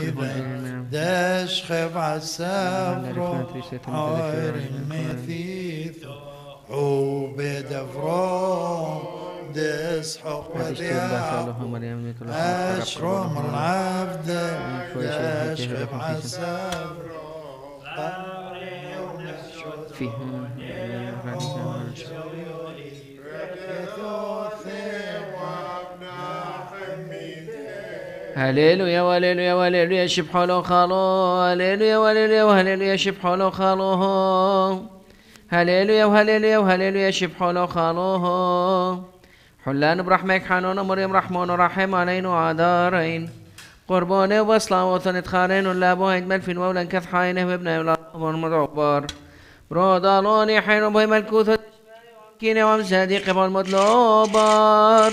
ميبا داش خف عالسفرو عير المثيث عوبد افرو دس حق ودياع اشرم العبد داش خف عالسفرو هللويا وهللويا وهللويا شبح له خالو. هللويا وهللويا وهللويا شبح له خالو. هللويا وهللويا وهللويا شبح له خالو. حلان برحمك حنون مريم رحمن ورحم علينا وعدارين. قربانه وصلا وطن تخارين ولا بوهيد ملفين وولا كث حاينه وابنه ولا مدعبار برودالوني حين بوي ملكوث كيني ومصديق بالمطلوبار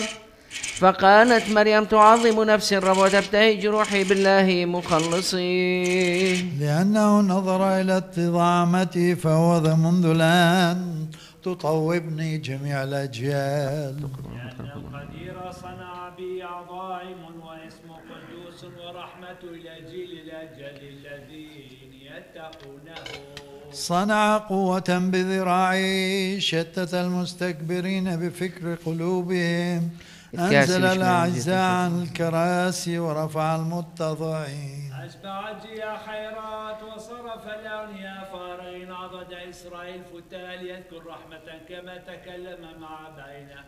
فقالت مريم تعظم نفس الرب وتبتهج روحي بالله مخلصي لأنه نظر إلى اتضامتي فهو ذا منذ الآن تطوبني جميع الأجيال. لأن القدير صنع بي عظائم واسمه قدوس ورحمة إلى جيل الأجل الذين يتقونه. صنع قوة بذراعي شتت المستكبرين بفكر قلوبهم أنزل الأعزاء. عن الكراسي ورفع المتضعين. أشبعت يا خيرات وصرف الأغنياء فارين. عضد إسرائيل فتال يذكر رحمة كما تكلم مع بينه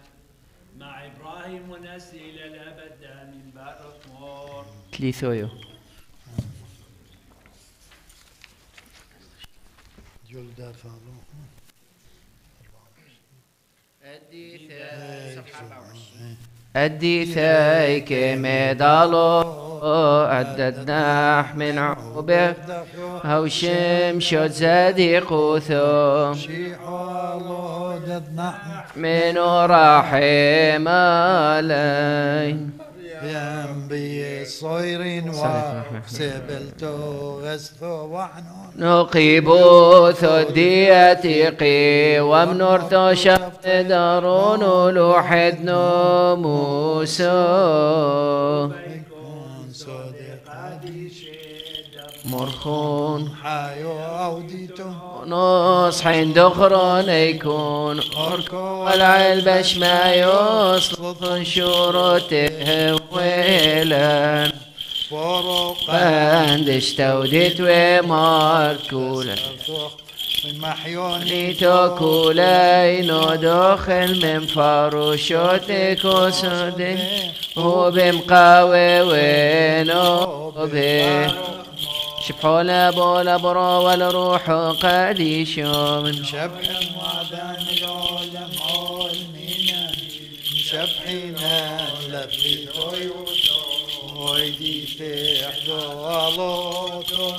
مع إبراهيم ونسل إلى الأبد من بارك تليثويو جلدة فاضل أدي ثيك ميدالو أددناح من عقبه هو شمشوت زادي قوثو شيحو ددنا من رحم علي. بي صيرين وسبلتو غزثو وعنون نقيبو ثديتي ومنورتو شفت دارون لوحد نموسو مرخون. حيو أوديتو نصحين دخرون يكون أركو والعلبش ما يصلط شروطه ويلان. فروق قندش توديت وماركولا محيوني نيتو كولينو داخل من فروشوتك وسودي هو بمقاوي شبحولا بولا برا والروح قديشو من شبح وعدم العلم علمنا شبحنا لبي طيوتو ويدي تحدو غلوتو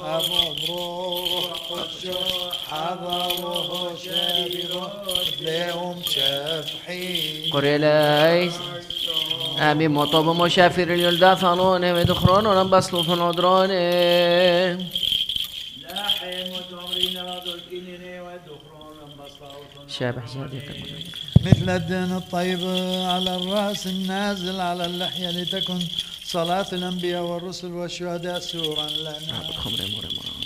أبو بروح قدشو حضره شابرو لهم شبحين قريلايس. أبي مطوب مشافر اليلدا فالون ودخرون ونبصلو فنودرون شابح صديق مثل الدين الطيب على الرأس النازل على اللحية لتكن صلاة الأنبياء والرسل والشهداء سورا لنا.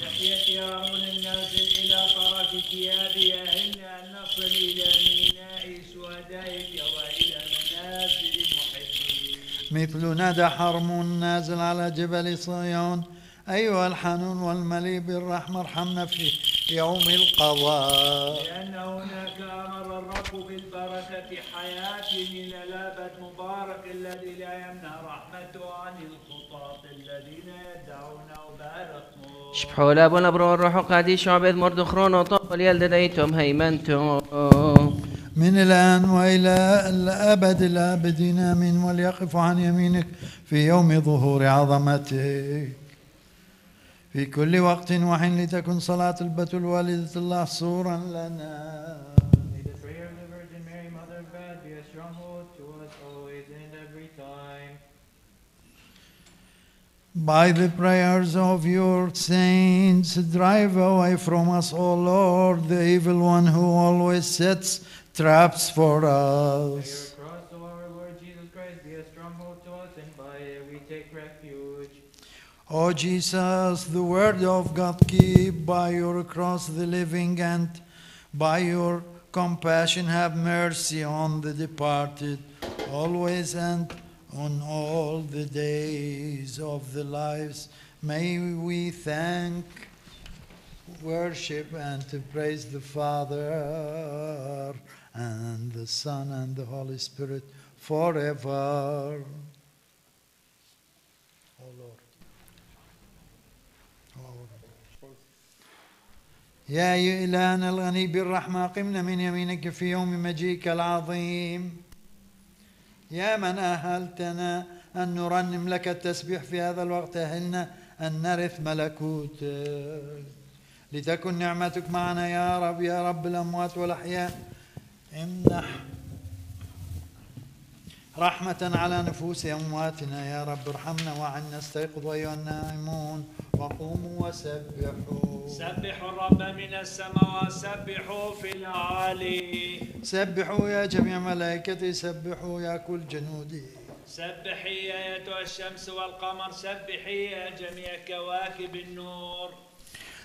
لحية هارون النازل إلى طرف ثيابي إلا أن نصل إلى مثل ندى حرم نازل على جبل صيون. أيها الحنون والمليء بالرحمة ارحمنا في يوم القضاء. لأن هناك أمر الرب بالبركة حياة إلى الأبد مبارك الذي لا يمنع رحمته عن الخطاة الذين يدعونه باركمه شبحوا لا بولا برو الروح قاديش عبد مرد خرون وطول يلد ديتم هيمنتم. من الآن وإلى الأبد الآبدين آمين وليقف عن يمينك في يوم ظهور عظمتك. في كل وقت وحين لتكن صلاة البتول والدة الله صورا لنا. By the prayers of your saints, drive away from us, O Lord, the evil one who always sets traps for us. your cross, O our Lord Jesus Christ, be a stronghold to us, and by it we take refuge. O Jesus, the word of God, keep by your cross the living and by your compassion have mercy on the departed, always and on all the days of the lives. May we thank, worship, and to praise the Father and the Son and the Holy Spirit forever. Oh Lord. يا إلهنا الغني بالرحمة قمنا من يمينك في يوم مجيئك العظيم يا من أهلتنا أن نرنم لك التسبيح في هذا الوقت أهلنا أن نرث ملكوتك لتكن نعمتك معنا يا رب يا رب الأموات والأحياء امنح رحمة على نفوس أمواتنا يا رب ارحمنا وعنا استيقظوا أيها النائمون وقوموا وسبحوا. سبحوا الرب من السماوات سبحوا في العالي سبحوا يا جميع ملائكته سبحوا يا كل جنودي سبحي يا أيتها الشمس والقمر. سبحي يا جميع كواكب النور.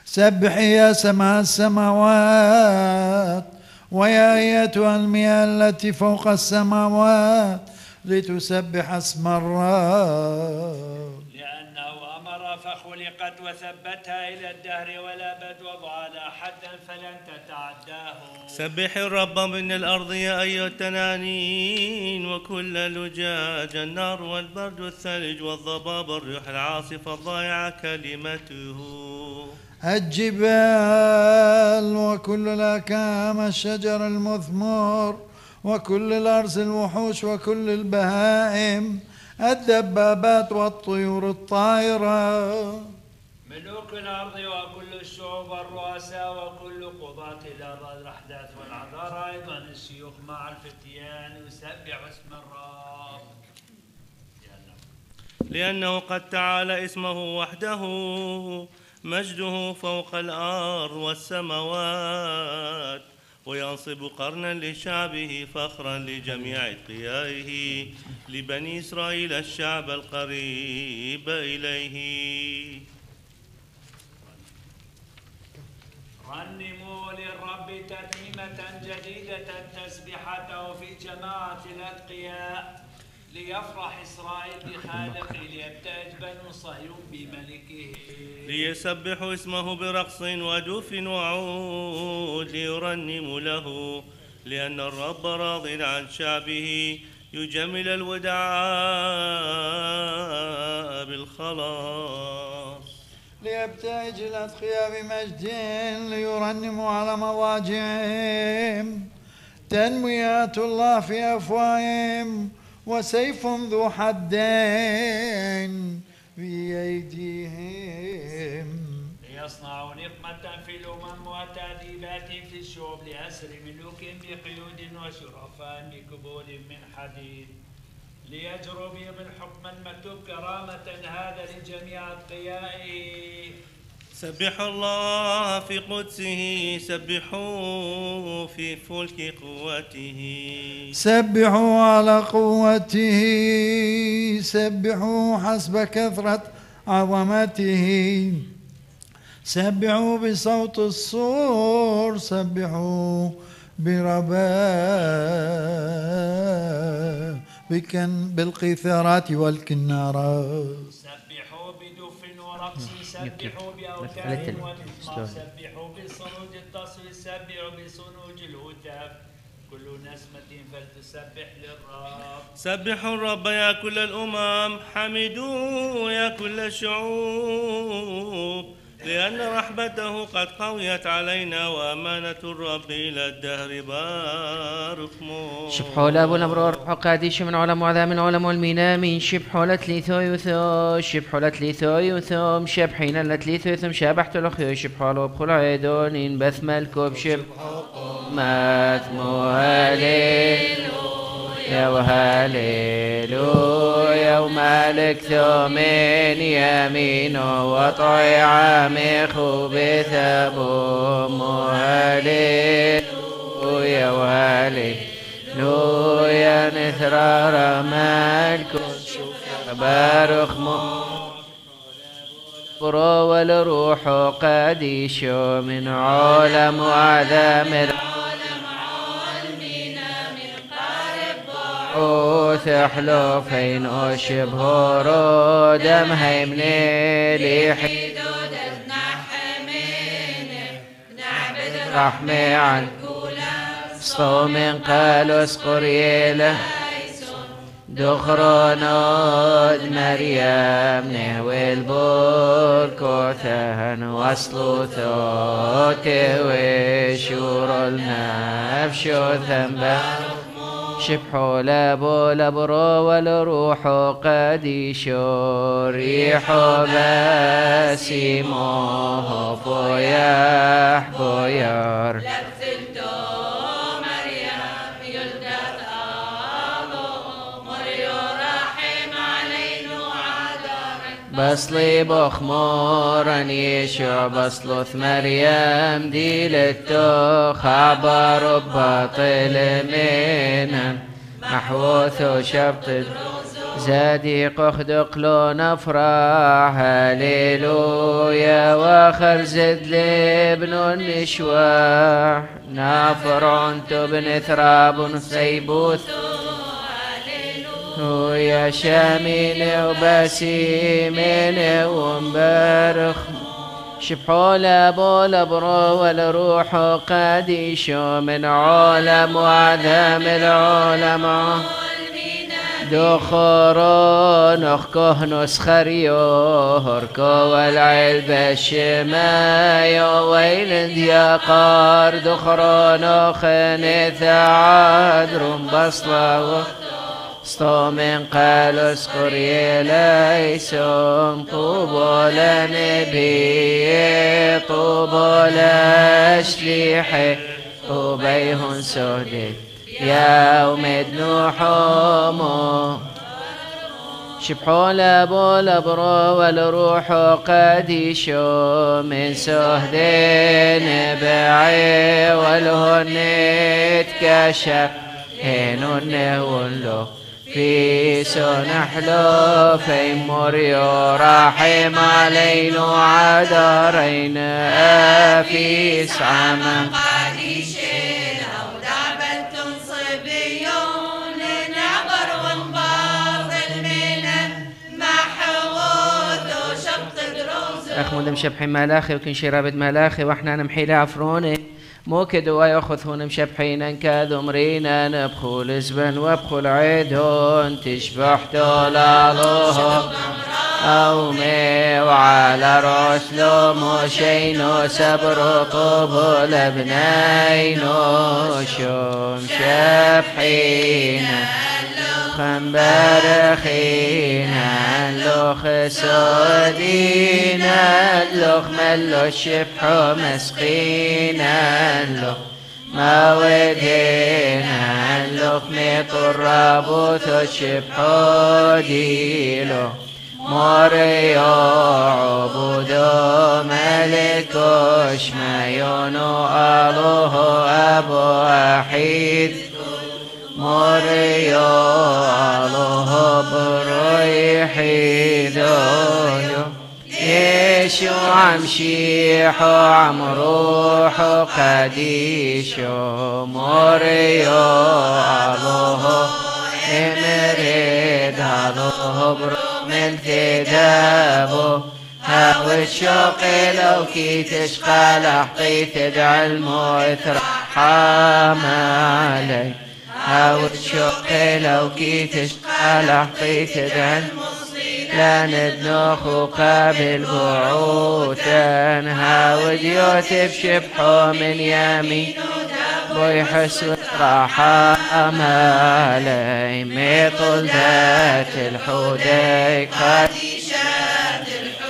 سبحي يا سماء السماوات. ويا ايتها المياه التي فوق السماوات لتسبح اسم الرب. لأنه أمر فخلقت وثبتها إلى الدهر ولا بد وضع لها حدا فلن تتعداه. سبح الرب من الأرض يا أيها التنانين وكل لجاج النار والبرد والثلج والضباب الريح العاصفة الضائعة كلمته. الجبال وكل الأكام الشجر المثمر وكل الأرز الوحوش وكل البهائم الدبابات والطيور الطائرة ملوك الأرض وكل الشعوب الرؤساء وكل قضاة الأرض الأحداث والعذارى أيضا الشيوخ مع الفتيان يسبح اسم الرب. لأنه قد تعالى اسمه وحده. مجده فوق الأرض والسماوات وينصب قرنا لشعبه فخرا لجميع اتقيائه لبني إسرائيل الشعب القريب إليه. رنموا للرب ترنيمة جديدة تسبحته في جماعة الأتقياء. ليفرح إسرائيل بخالقه ليبتهج بنو صهيون بملكه. ليسبحوا اسمه برقص ودف وعود ليرنموا له لأن الرب راض عن شعبه. يجمل الوداع بالخلاص. ليبتهج الأتقياء بمجد ليرنموا على مضاجعهم تنميات الله في أفواههم وسيف ذو حدين في أيديهم. ليصنعوا نقمة في الأمم وتأديبات في الشعوب لأسر ملوك بقيود وشرفاء بكبول من حديد. ليجروا بهم الحكم المكتوب كرامة هذا لجميع أتقيائه. سبحوا الله في قدسه سبحوا في فلك قوته. سبحوا على قوته سبحوا حسب كثرة عظمته. سبحوا بصوت الصور سبحوا برباب بكن بالقيثارات والكنارات. سبحوا بأوتار. سبحوا التصوير سبحوا بصنوج الهتاف كل نسمة فلتسبح للرب. سبحوا الرب يا كل الأمم حمدوه يا كل الشعوب. لأن رحمته قد قويت علينا وأمانة الرب إلى الدهر باركمو شبحوا لابو الأبرار قاديش من علم وعذا من علم والمينامين شبحوا لتليثو يثو شبحوا لتليثو يثوم شبحين لتليثو يثم شابحت الأخيو شبحوا لو بخل عيدون بث ملكو بشبحوا مات مهلل. يا وهللويا ومالك ثمين يمينه وطيع مخو بثبو مهللويا وهللويا نثرار مالك بارخ مو برو والروح قديش من عالم وعذاب بعوث حلوفين وشبه رودم هيمني لي رحمة عن صوم قالوس قريله دخرانات مريم نهوي البركوثان وصلوا ثوت وشور النفش ذنبه شبحوا لابو لبرو والروح قديشو ريح باسمه بويح بويار بصلي بخمورا يشوع بصلث مريم ديلتو خبر بطل منا محوث وشبط زادي قخدق لو نفرح. هللويا وخرزد لابن النشواح نافر انتو بن ثراب سيبوث ويا شامين وبسيمين ومبارخ شبحوا لابو لبرو والروح قديشو من عالم وعذاب العالم دخرون اخكه نسخريو هركو والعلب الشمايو ويل يا قار دخرون خنث عادرم بصلا صوم قال اذكر ليسم قبول نبي قبول شليح قبيه سهدي يوم نوحومو شبحوا لابو لبرو والروح قديشو من سهدين بعي والهن تكشف هنون له في سنحلو في مريو رحم علينا عدارين في سعما اخ مدم شبحي ملاخي وكن شرابد ملاخي وإحنا نمحي عفروني موكد ويأخذ هون مشبحين كاذو مرينا نبخل زبن وبخل عيدون تشبح تولالوه أو مي وعلى رسلو موشينو سبر قبول ابنينو. شوم خنبر خينا لخ سادین لخ ملا شبح مسخينا لخ مودينا لخ شبح وتشبح ديلو ماریا عبودا ملکش میانو الله ابو احید أحيد مريو الله برويحي ذويو يشو عم شيحو عم روحو قديشو مريو الله امريد الله. برو من ثدابو هاو الشوق لو كي تشقى لحقي تدعى المؤثر حام علي هاو الشوق لو كي تشقى لحقي تدعى لا ندنوخ قابل بعوثا هاو ديوت بشبحو من يمين بوي حسن راحة أمالي ميطل ذات الحوديك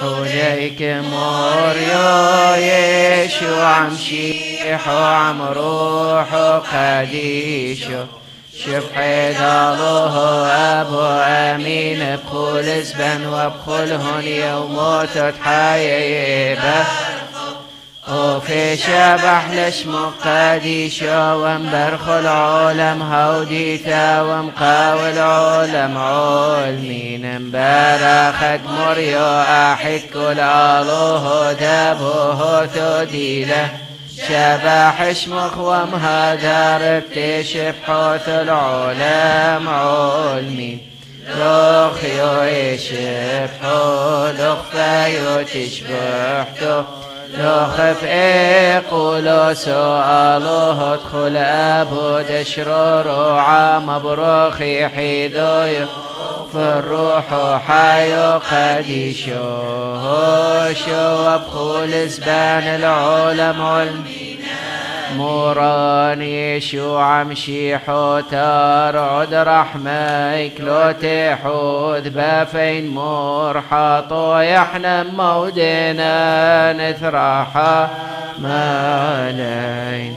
حوديك موريو يشو عم شيحو عم روحو قديشو شبحي ضاله أبو أمين بخول زبن وبخلهن يوموت تحايبه وفي شبح لشمو قديشة ومبرخ العالم هوديتا ومقاول العالم عالمين مبارخت مريو أحد كل آلوه دبوه تديله شبح شمخ ومهدر بتشف حوث العالم عالمين لوخ يشف لوخ فيو تشبحته لوخف ايقولو سؤاله أدخل أبو دشرور وعام بروخي حيدو في الروح حيو قديشو شو ابخول زبان العلم علمي موران يشوع مشي حوتار عد رحميك لو تحوذ بفين مور حاطو يحنم مودنا نثراحا مالين.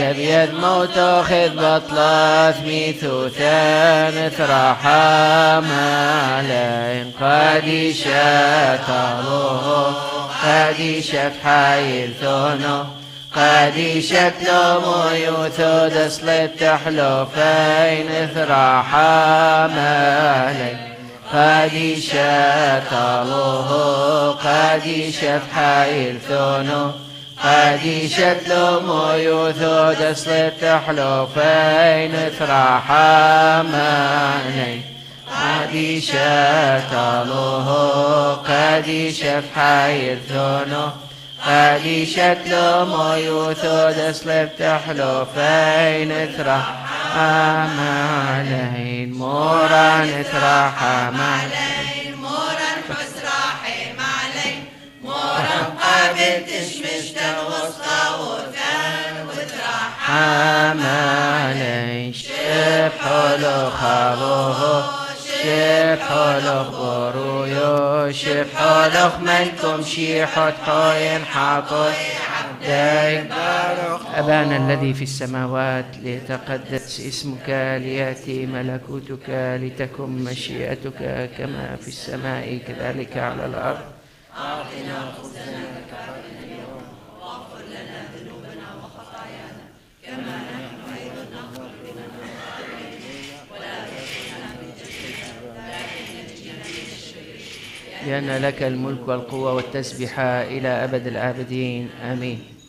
تبيد موت خذ بطلات ميثوثان ثراحا مالين قديشة الله قديشة حايل ثونو قديشة لومو يوثود صلب تحلو فين ثراحا مالين قديشة الله قديشة حايل شكل ميوثو دسلب تحلو فين ثراحا ماني قدي شتلوه قدي شف حير ثونو قدي شكل ميوثو دسلب تحلو فين ثراحا ماني موران ثراحا حلو خابوه شف حلو برويو شف حلو منكم شيحت حوين حاطوي أبانا الذي في السماوات ليتقدس اسمك ليأتي ملكوتك لتكن مشيئتك كما في السماء كذلك على الأرض. لأن لك الملك والقوة والتسبيح إلى أبد الآبدين آمين.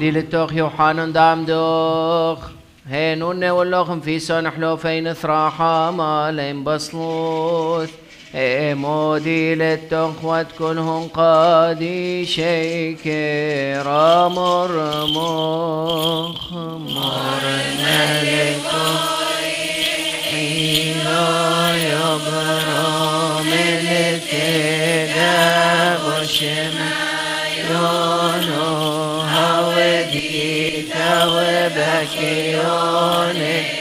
دي للتوخ يوحنا دام دوخ هينون واللوخم في سون حلوفين ثراحة مالين بصلوث مودي للتوخ وتكونهم قادي شيكرا مرمخ وبكيونك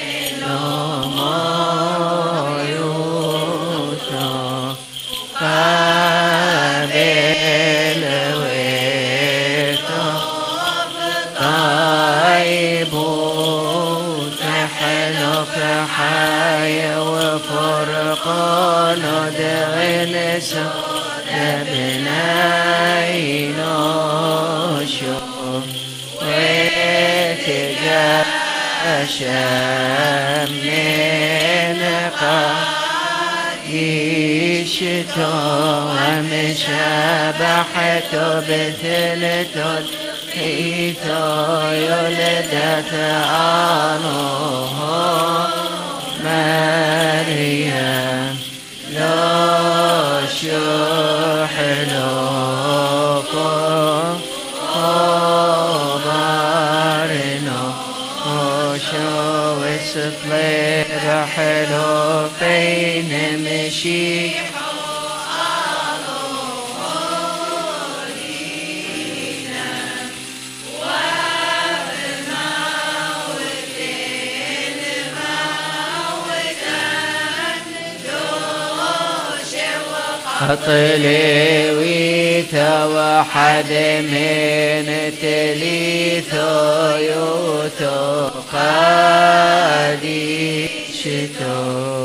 ध أطلي ويتوحد من تليثو يوتو قادي شتو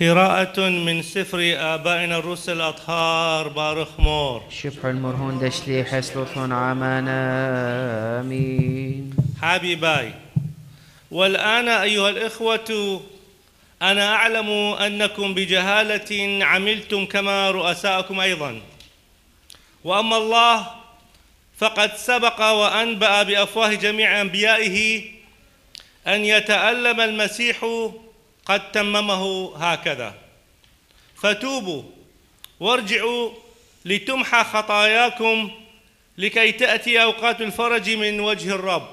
قراءة من سفر آبائنا الرسل الأطهار بارخ مور. شبح المرهون دشلي حسلوثون عمانا آمين. حبيباي والآن أيها الإخوة أنا أعلم أنكم بجهالة عملتم كما رؤساءكم أيضا. وأما الله فقد سبق وأنبأ بأفواه جميع أنبيائه أن يتألم المسيح قد تممه هكذا. فتوبوا وارجعوا لتمحى خطاياكم لكي تأتي أوقات الفرج من وجه الرب.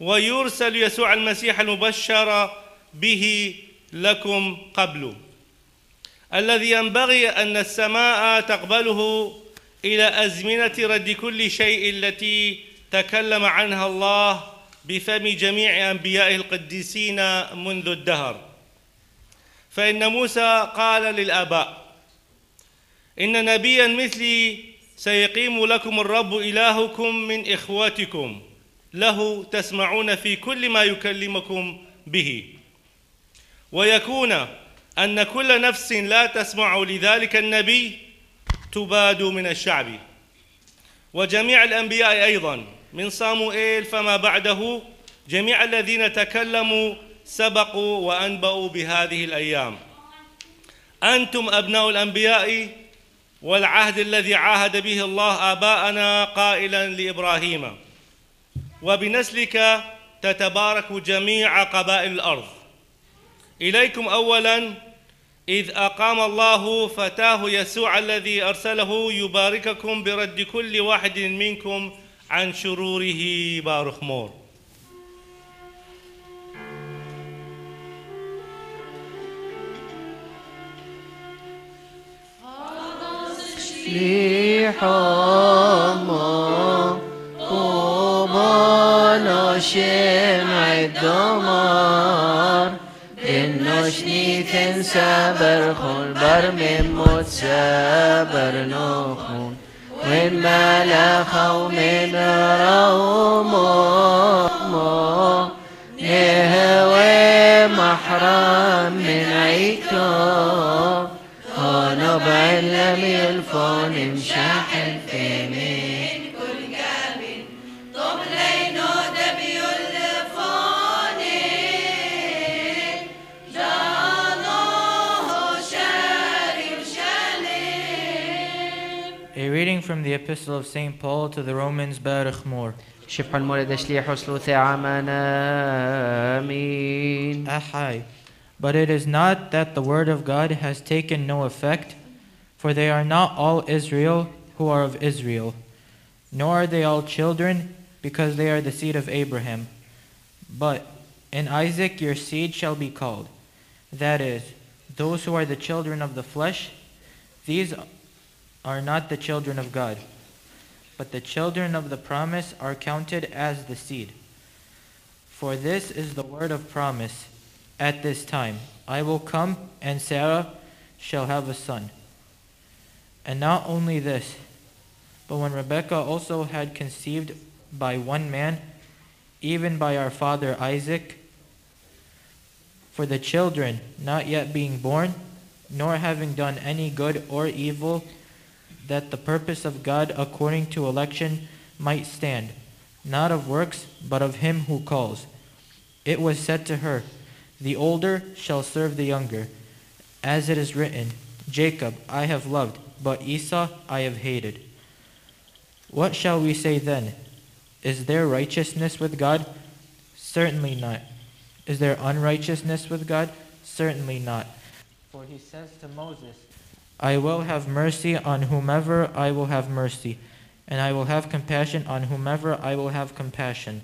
ويرسل يسوع المسيح المبشر به لكم قبل. الذي ينبغي أن السماء تقبله إلى أزمنة رد كل شيء التي تكلم عنها الله بفم جميع أنبيائه القديسين منذ الدهر. فإن موسى قال للآباء إن نبيا مثلي سيقيم لكم الرب إلهكم من إخوتكم له تسمعون في كل ما يكلمكم به. ويكون أن كل نفس لا تسمع لذلك النبي تباد من الشعب. وجميع الأنبياء أيضا. من صاموئيل فما بعده. جميع الذين تكلموا سبقوا وأنبأوا بهذه الأيام. أنتم أبناء الأنبياء والعهد الذي عاهد به الله آباءنا قائلا لإبراهيم. وبنسلك تتبارك جميع قبائل الأرض. إليكم أولا إذ أقام الله فتاه يسوع الذي أرسله يبارككم برد كل واحد منكم عن شروره بارخمور حما قوما ناشمع الدمار ناشنی تن سبر خون بر ممت سبر نخون. وين ملخ ومن روما نهوي محرم من عيكا أنا بعلم الفون the Epistle of St. Paul to the Romans, Baruch Mor. شبح المولد شليح سلوثي عمنا آمين Ahai. But it is not that the word of God has taken no effect, for they are not all Israel who are of Israel, nor are they all children, because they are the seed of Abraham. But in Isaac your seed shall be called. That is, those who are the children of the flesh, these are not the children of God, but the children of the promise are counted as the seed. For this is the word of promise. At this time I will come, and Sarah shall have a son. And not only this, but when Rebekah also had conceived by one man, even by our father Isaac, for the children not yet being born, nor having done any good or evil, that the purpose of God according to election might stand, not of works, but of him who calls. It was said to her, The older shall serve the younger. As it is written, Jacob I have loved, but Esau I have hated. What shall we say then? Is there righteousness with God? Certainly not. Is there unrighteousness with God? Certainly not. For he says to Moses, I will have mercy on whomever I will have mercy, and I will have compassion on whomever I will have compassion.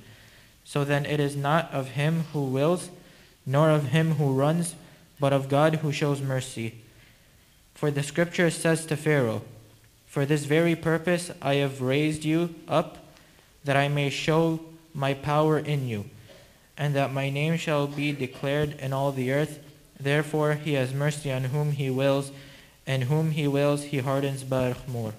So then it is not of him who wills, nor of him who runs, but of God who shows mercy. For the scripture says to Pharaoh, For this very purpose I have raised you up, that I may show my power in you, and that my name shall be declared in all the earth. Therefore he has mercy on whom he wills, and whom he wills he hardens Baruch more.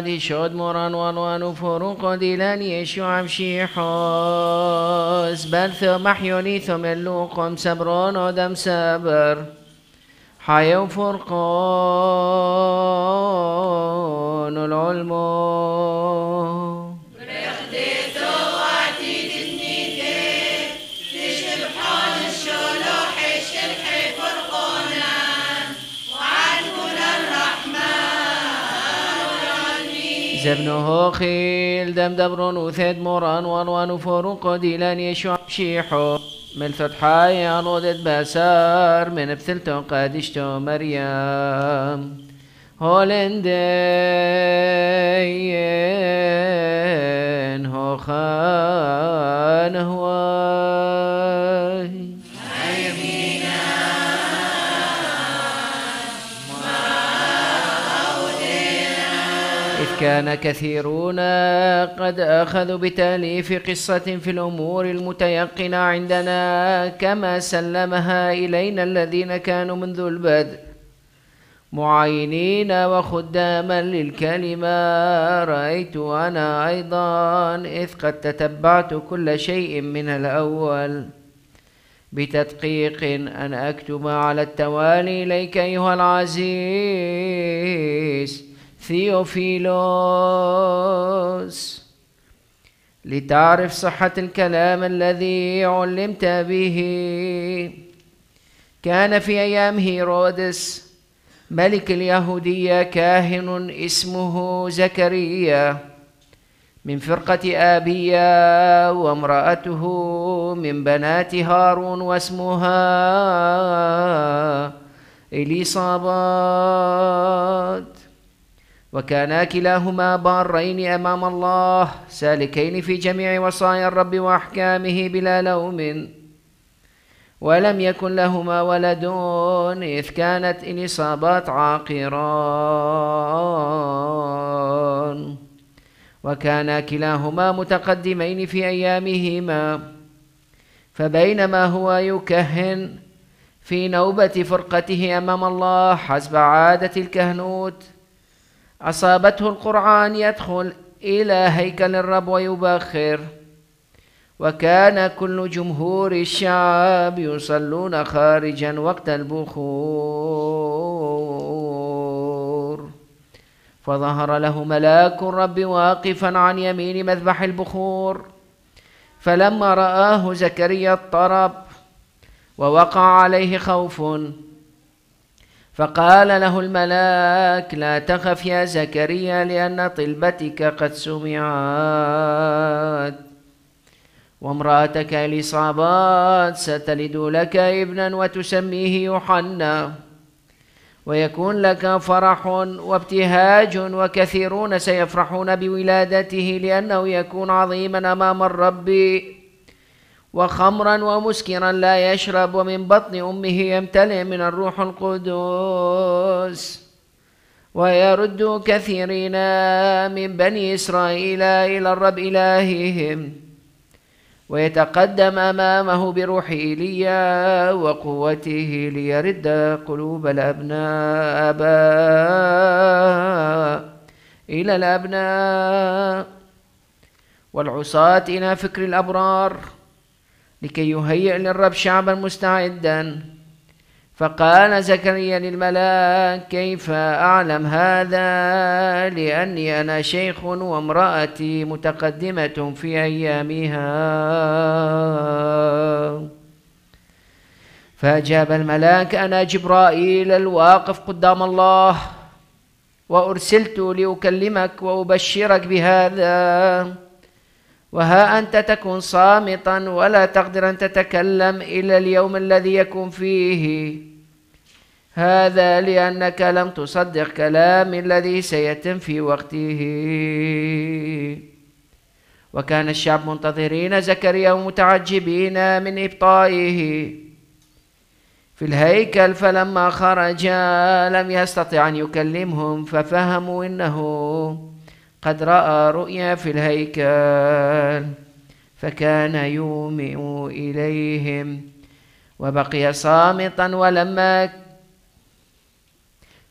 دی شود مران والوان و فروق و دیلان یشو عمشی حوز. بل ثو محیونی ثو ملو قم سبران ودم دم سبر حای و العلمان زبنه خيل دم دبرون وثد مران وانوان وفورون قديلان يشوع شيحو. من فتحة يانودت بسار من بثلتو قادشتو مريم. هولندين هو خان هواي كان كثيرون قد أخذوا بتأليف قصة في الأمور المتيقنة عندنا كما سلمها إلينا الذين كانوا منذ البدء معينين وخداما للكلمة. رأيت أنا أيضا إذ قد تتبعت كل شيء من الأول. بتدقيق أن أكتب على التوالي إليك أيها العزيز. ثيوفيلوس. لتعرف صحة الكلام الذي علمت به. كان في أيام هيرودس ملك اليهودية كاهن اسمه زكريا. من فرقة آبية وامرأته من بنات هارون واسمها إليصابات. وكانا كلاهما بارين أمام الله سالكين في جميع وصايا الرب وأحكامه بلا لوم. ولم يكن لهما ولد إذ كانت إليصابات عاقران. وكانا كلاهما متقدمين في أيامهما. فبينما هو يكهن في نوبة فرقته أمام الله حسب عادة الكهنوت. أصابته القرآن يدخل إلى هيكل الرب ويبخر. وكان كل جمهور الشعب يصلون خارجا وقت البخور. فظهر له ملاك الرب واقفا عن يمين مذبح البخور. فلما رآه زكريا اضطرب ووقع عليه خوف. فقال له الملاك لا تخف يا زكريا لأن طلبتك قد سمعت. وامرأتك الإصابات ستلد لك ابنا وتسميه يوحنا. ويكون لك فرح وابتهاج وكثيرون سيفرحون بولادته لأنه يكون عظيما أمام الرب. وخمرا ومسكرا لا يشرب ومن بطن أمه يمتلئ من الروح القدس. ويرد كثيرين من بني إسرائيل إلى الرب إلههم. ويتقدم أمامه بروح إيليا وقوته ليرد قلوب الأبناء أباء إلى الأبناء. والعصاة إلى فكر الأبرار. لكي يهيئ للرب شعبا مستعدا. فقال زكريا للملاك كيف أعلم هذا؟ لأني أنا شيخ وامرأتي متقدمة في أيامها. فأجاب الملاك أنا جبرائيل الواقف قدام الله وأرسلت لأكلمك وأبشرك بهذا. وها أنت تكون صامتا ولا تقدر أن تتكلم إلى اليوم الذي يكون فيه. هذا لأنك لم تصدق كلامي الذي سيتم في وقته. وكان الشعب منتظرين زكريا ومتعجبين من إبطائه. في الهيكل فلما خرج لم يستطع أن يكلمهم ففهموا إنه قد رأى رؤيا في الهيكل فكان يومئ إليهم وبقي صامتا ولما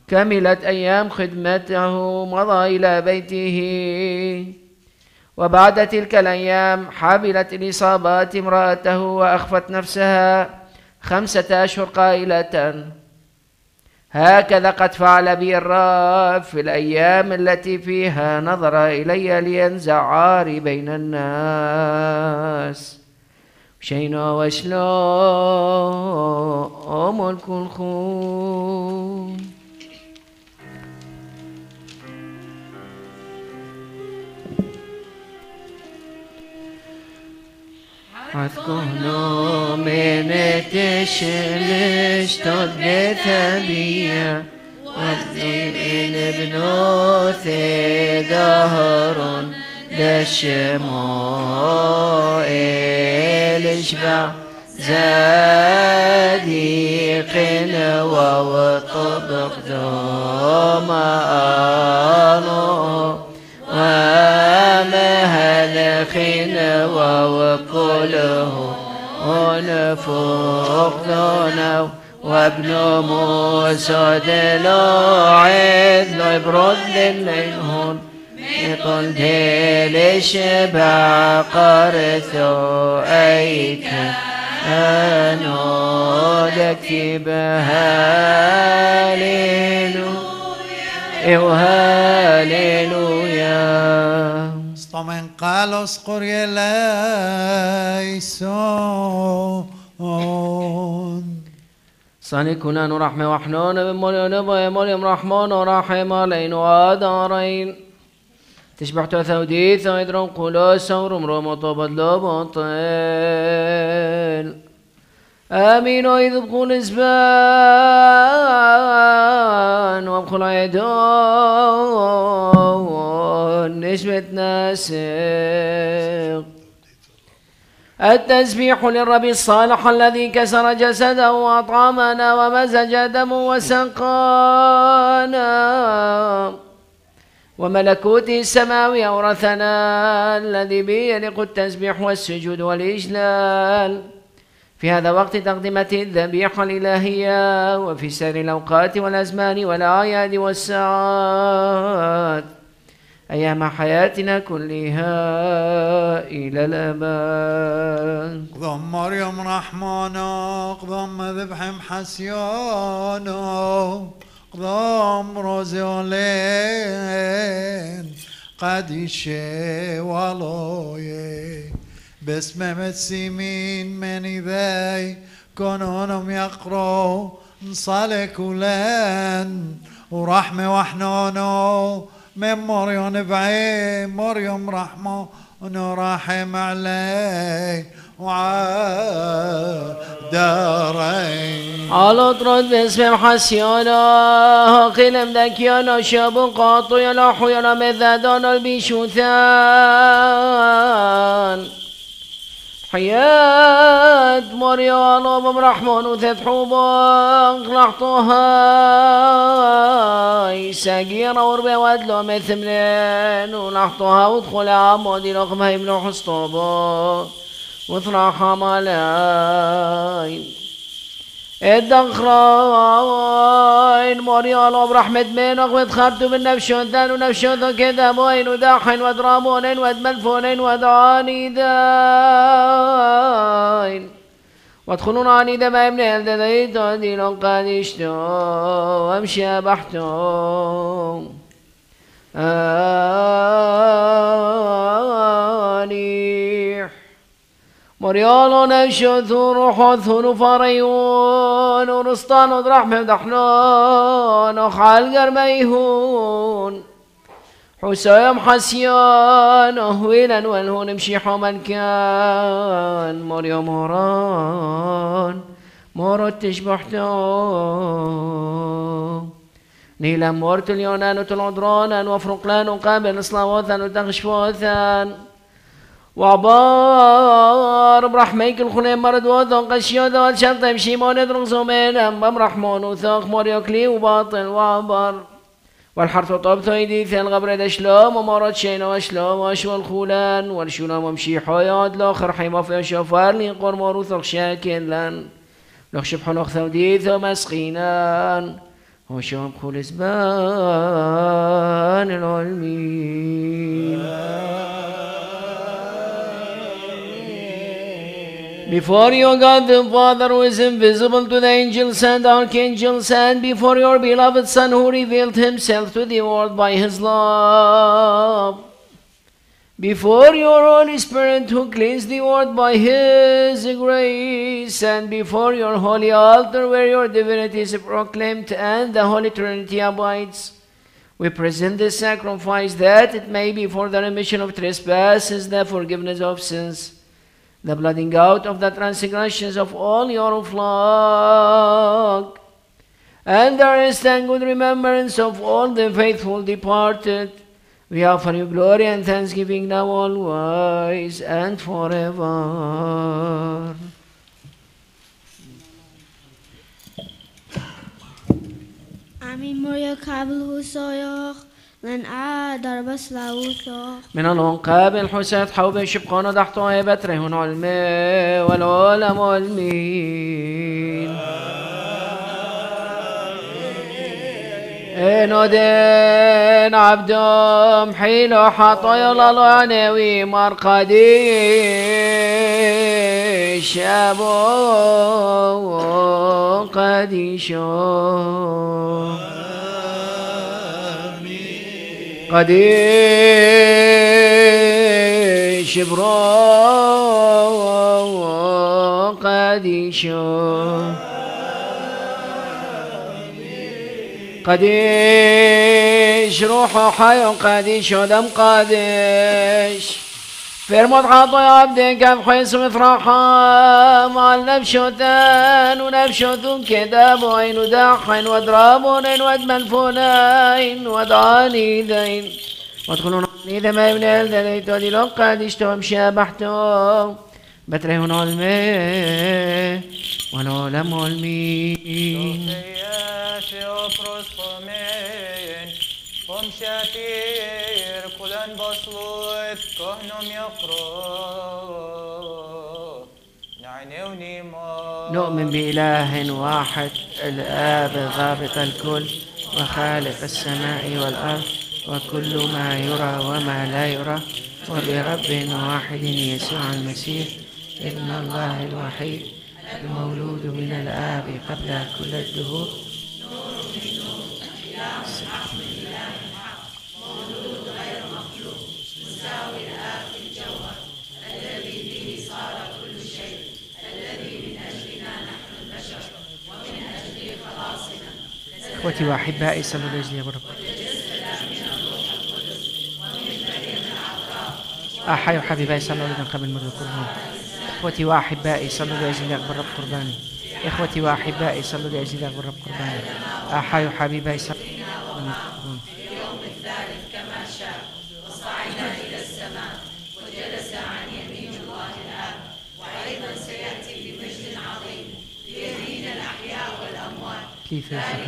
كملت أيام خدمته مضى إلى بيته وبعد تلك الأيام حبلت الإصابات امرأته وأخفت نفسها خمسة أشهر قائلة هكذا قد فعل بي الرب في الأيام التي فيها نظر إلي لينزع عاري بين الناس. شينا وشلوم الكلخوم أذكرنا من تشلش تدل ثبيا وابن بنوث دهر دشمائل اشبع زاديق وطبق دمانو ومهلخين وكله ونفوق ذنو وابن موسى دلوعد لو يبرد الليلهون يطل ديل شبع قرثو أيك أنو لك بهاليلو وهاليلويا Kalos قريليسون صاني كنا رحمة وحنون بمولي نبا مريم رحمن ورحم علين ودارين تشبح ثوديث ويدرم قلوس ورم روم طبد لبطل آمين وإذ بقول زبان وابخل عيدون نسبة ناسق التسبيح للرب الصالح الذي كسر جسده وأطعمنا ومزج دمه وسقانا وملكوته السماوي أورثنا الذي به يليق التسبيح والسجود والإجلال. في هذا وقت تقدمة الذبيحة الإلهية وفي سائر الأوقات والأزمان والأعياد والساعات. أيام حياتنا كلها إلى الأبد. قضم مريم رحمانا قضم ذبح محسيانا قضم روزيولين قديشي والوي باسم متسيمين من ذي كونهم يقروا نصلي كلان ورحمة وحنانو من مريم بعين مريم رحمة ونرحم عليه وعدارين. على طرد باسم حسيانا قلم دكيانا شاب قاطو يلا حيانا مذادان البيشوثان حياة مريانا بمرحمن وتذحوبا لحطوها ساقيرا وربي وادلو مثملين ولحطوها وادخل عمودي رقمها يبنو حسطوبا وطرح ملاين الدخرين مريال برحمة منك وادخرت بالنفشون ذان ونفشون كذا موين وداحين ودرامونين ودملفونين ودعاني داين وادخلون عني دم ابن الدذيت ودين قد اشتو وامشي بحتو آنيح مريال نشث حث فريون ورسطان رحمة دحنان وخال قرميهون حسام حسيان ويلا والهون مشي من كان مريم هران مورت تشبحتو نيلا مورت اليونان العذران وفرقلان قابل صلاوثا وتغشفوثا وعبار برحميك الخنين مرد وثق الشيوذ والشرط بشيمون ادرق زومين أمام رحمون وثاق موريوكلي وباطل وعبر. والحرث طبث ايدي ثل غبر شلوم ومرد شين وشلوم وشو الخولان والشلوم ومشي حياد لاخر حيما في شفار لي قرمار وثق شاكين لن لخ شبح لخ ثودي ثم مسقينان وشوم خول زبان العلمين. Before your God the Father, who is invisible to the angels and archangels, and before your beloved Son, who revealed himself to the world by his love. Before your Holy Spirit, who cleansed the world by his grace, and before your holy altar, where your divinity is proclaimed and the Holy Trinity abides. We present this sacrifice that it may be for the remission of trespasses, the forgiveness of sins the blotting out of the transgressions of all your flock, and the rest and good remembrance of all the faithful departed. We offer you glory and thanksgiving now always and forever. Amin moya husoyoch len a darbas lausoch من الأنقاب الحسات حوب شبقان تحت بتره علماء والعلم والمين نودين عبدهم حيل حطي العناوي مرقدي شابو قديشو قديش برو قديشو قديش روحه حي قديش ودم قديش. فرمت عطوا يا عبدي كيف حيث مفرحا مع النبشوتان ونبشوتون كداب وعين وداحين وضرابون ودمنفونين ودعانيدين وادخلون إذا ما يبني الدليت ودي لو قادشتهم شابحتهم بترهن الماء والعلم والمين Boslut, Kohnom Yokro, Naneuni Mo. نؤمن بإله واحد الآب ضابط الكل وخالق السماء والأرض وكل ما يرى وما لا يرى. وبرب واحد يسوع المسيح ابن الله الوحيد المولود من الآب قبل كل الدهور. إخوتي وأحبائي صلوا لاجلي يا رب. احي وحبيبي صلوا لنا قبل مر القربان. إخوتي وأحبائي صلوا لاجلي اقبل رب قرباني. إخوتي وأحبائي صلوا لاجلي اقبل رب قرباني. احي وحبيبي صلوا لنا قبل القربان كيف يصح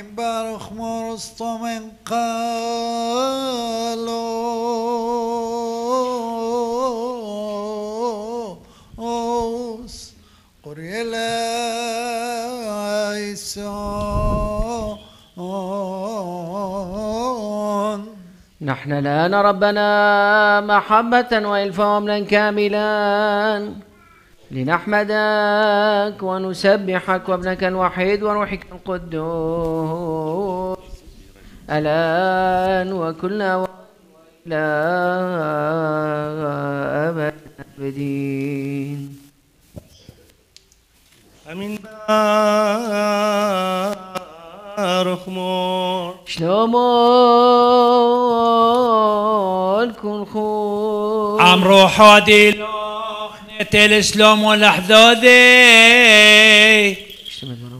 آمين بارخ مرسطو من قالوس نحن الآن ربنا محبة وإلفا ومنا كاملا لنحمدك ونسبحك وابنك الوحيد وروحك القدوس. ألآن وكل أوان إلى أبد الآبدين أمين. بارخ مور شلومو الكل خور. عم نتل سلوم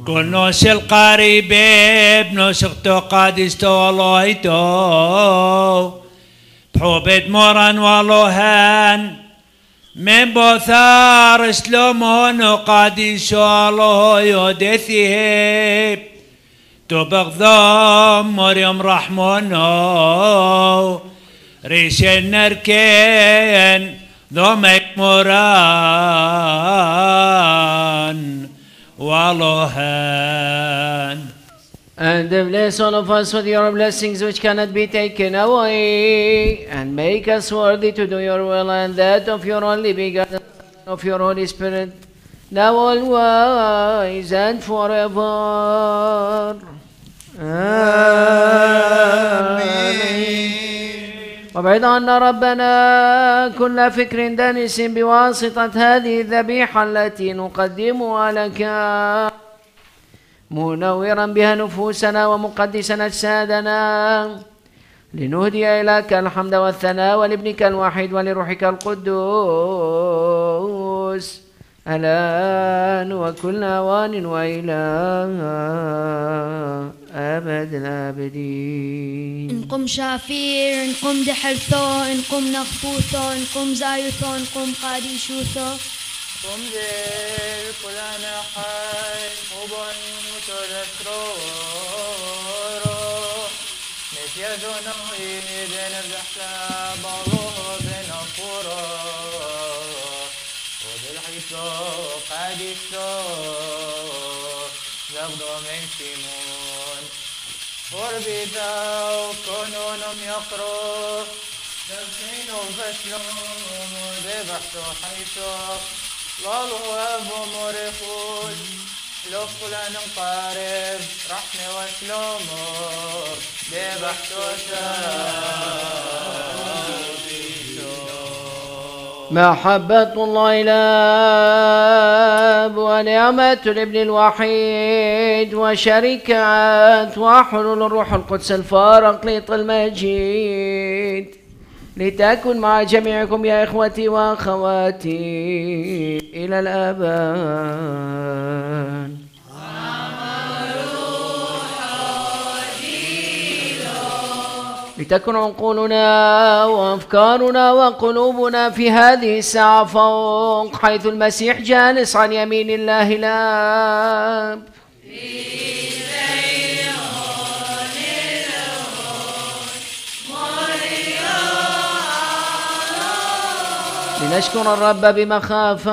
كل نوش القريب بنوش اختو قادستو الله تو بحوبة موران والوهان من بثار سلومون قادشو الله يودثيه تبغضم مريم رحمونو ريش النركين Domek Moran Walohan. And bless all of us with your blessings which cannot be taken away, and make us worthy to do your will and that of your only begotten, of your Holy Spirit, now always and forever. Amen. وابعد عنا ربنا كل فكر دنس بواسطة هذه الذبيحة التي نقدمها لك منورا بها نفوسنا ومقدسا أجسادنا لنهدي إليك الحمد والثناء ولابنك الوحيد ولروحك القدوس. الآن وكل أوان وإلى أبد الآبدين انقم شافير انقم دحرثو انقم نخفوثو انقم زايثو انقم قاديشوثو قم ذل كلنا حي وبين ذنوي بين الزحلاب الله بين القرى. وبالحيثو قادسو زغدو من سيمون وربيتا وكونونم يقروا تبسين فسلوم ذبحت أبو مرفوض لو فلان قارب. رحمة وسلومو ذبحت محبة الله الآب ونعمة الابن الوحيد وشركة وحلول الروح القدس الفارقليط المجيد. لتكن مع جميعكم يا إخوتي وأخواتي إلى الأبد لتكن عقولنا وأفكارنا وقلوبنا في هذه الساعة فوق حيث المسيح جالس عن يمين الله الآب. لنشكر الرب بمخافة.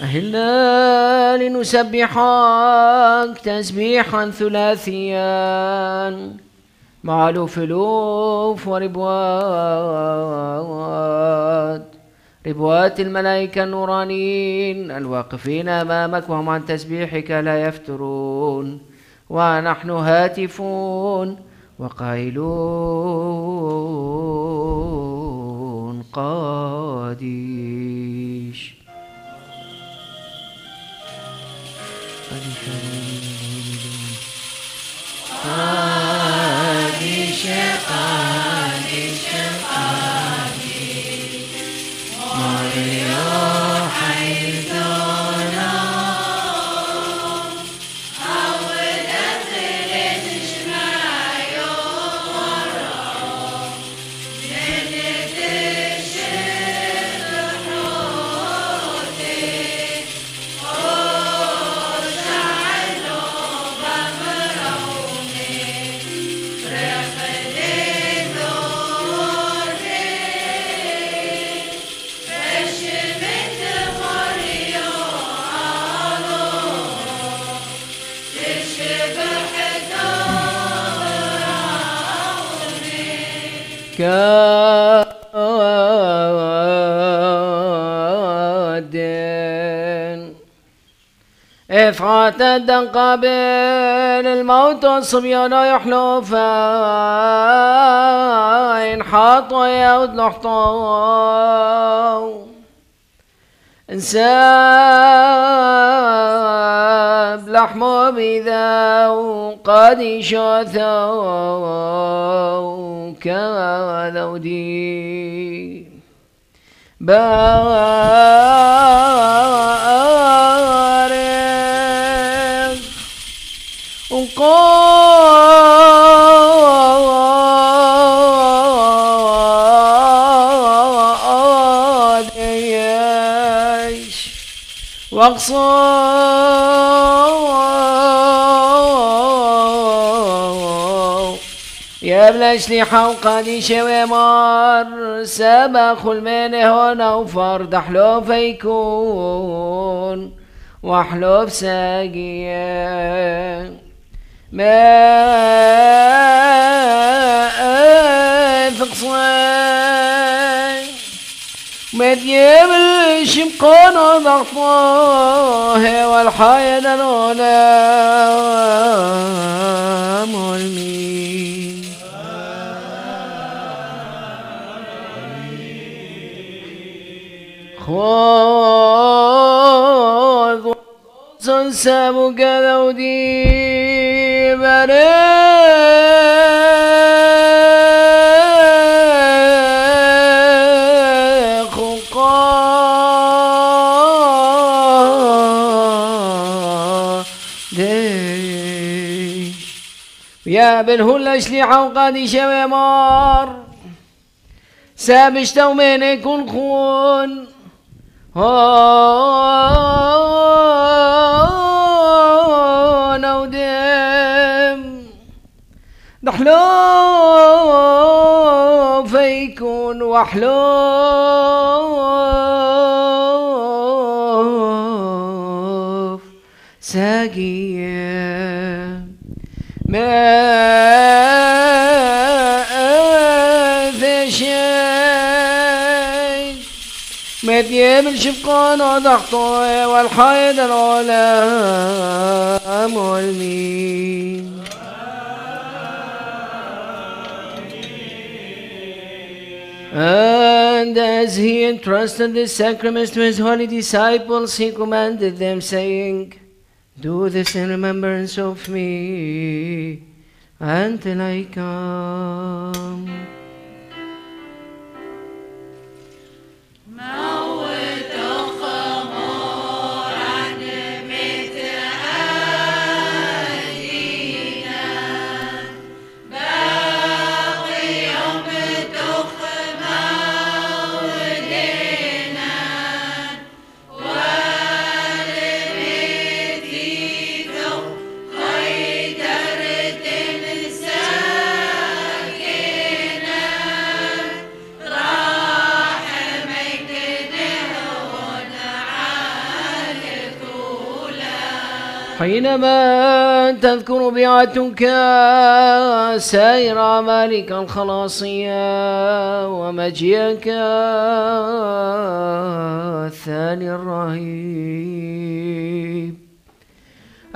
أهلنا لنسبحك تسبيحا ثلاثيا مع ألوف ألوف وربوات. ربوات الملائكة النورانيين الواقفين أمامك وهم عن تسبيحك لا يفترون. ونحن هاتفون وقائلون قاديش. قاديش الدن قابل الموت والصبيان يحلفان. حاط ويود لحطاو انساب لحمه بذا وقد شاثوا كذودي بارك واقصى يا بلاش حوقة شوي مار سبخ المنه هنا وفرد حلوف يكون. وحلوف ساقية. ما مديم الشمقان ضغطاه والحياة الأولى ملمي خذ سنساب كذا ودي اشليحة وقادي شوي مار. سابش تومين يكون خون. هون ودم دحلو فيكون وحلو. ساقية مديم الشفقان وضغطه والحيد العلام والمين And as he entrusted the sacraments to his holy disciples, he commanded them, saying, Do this in remembrance of me until I come. حينما تذكر بيعتك سائر مالك الخلاصية ومجيئك الثاني الرهيب.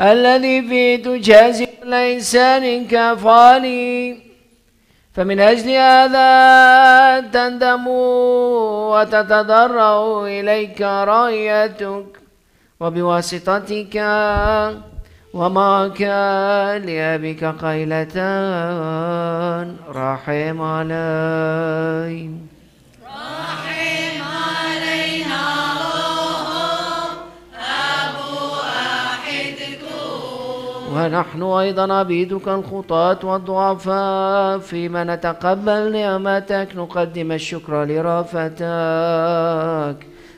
الذي فيه تجازي كل إنسان كفاني فمن أجل هذا تندم وتتضرع إليك رايتك وبواسطتك ومعك لأبيك قيلتان. رحم علي. ونحن أيضا عبيدك الخطاة والضعفاء. فيما نتقبل نعمتك نقدم الشكر لرأفتك.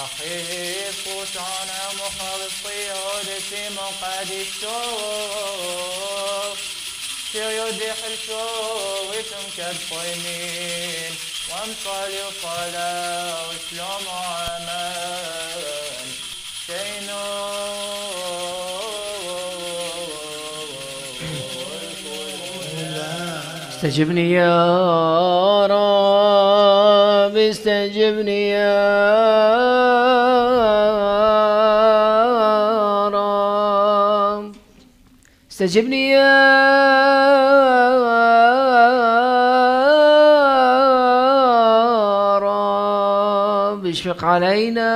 ومراحيب فوتانا مخلصي عودتي مقدشو سيودي حلشو ويتم كالفويمين وامصال يقالا وشلوم عمان شينو استجبني يا رب استجبني يا استجبني يا رب اشفق علينا.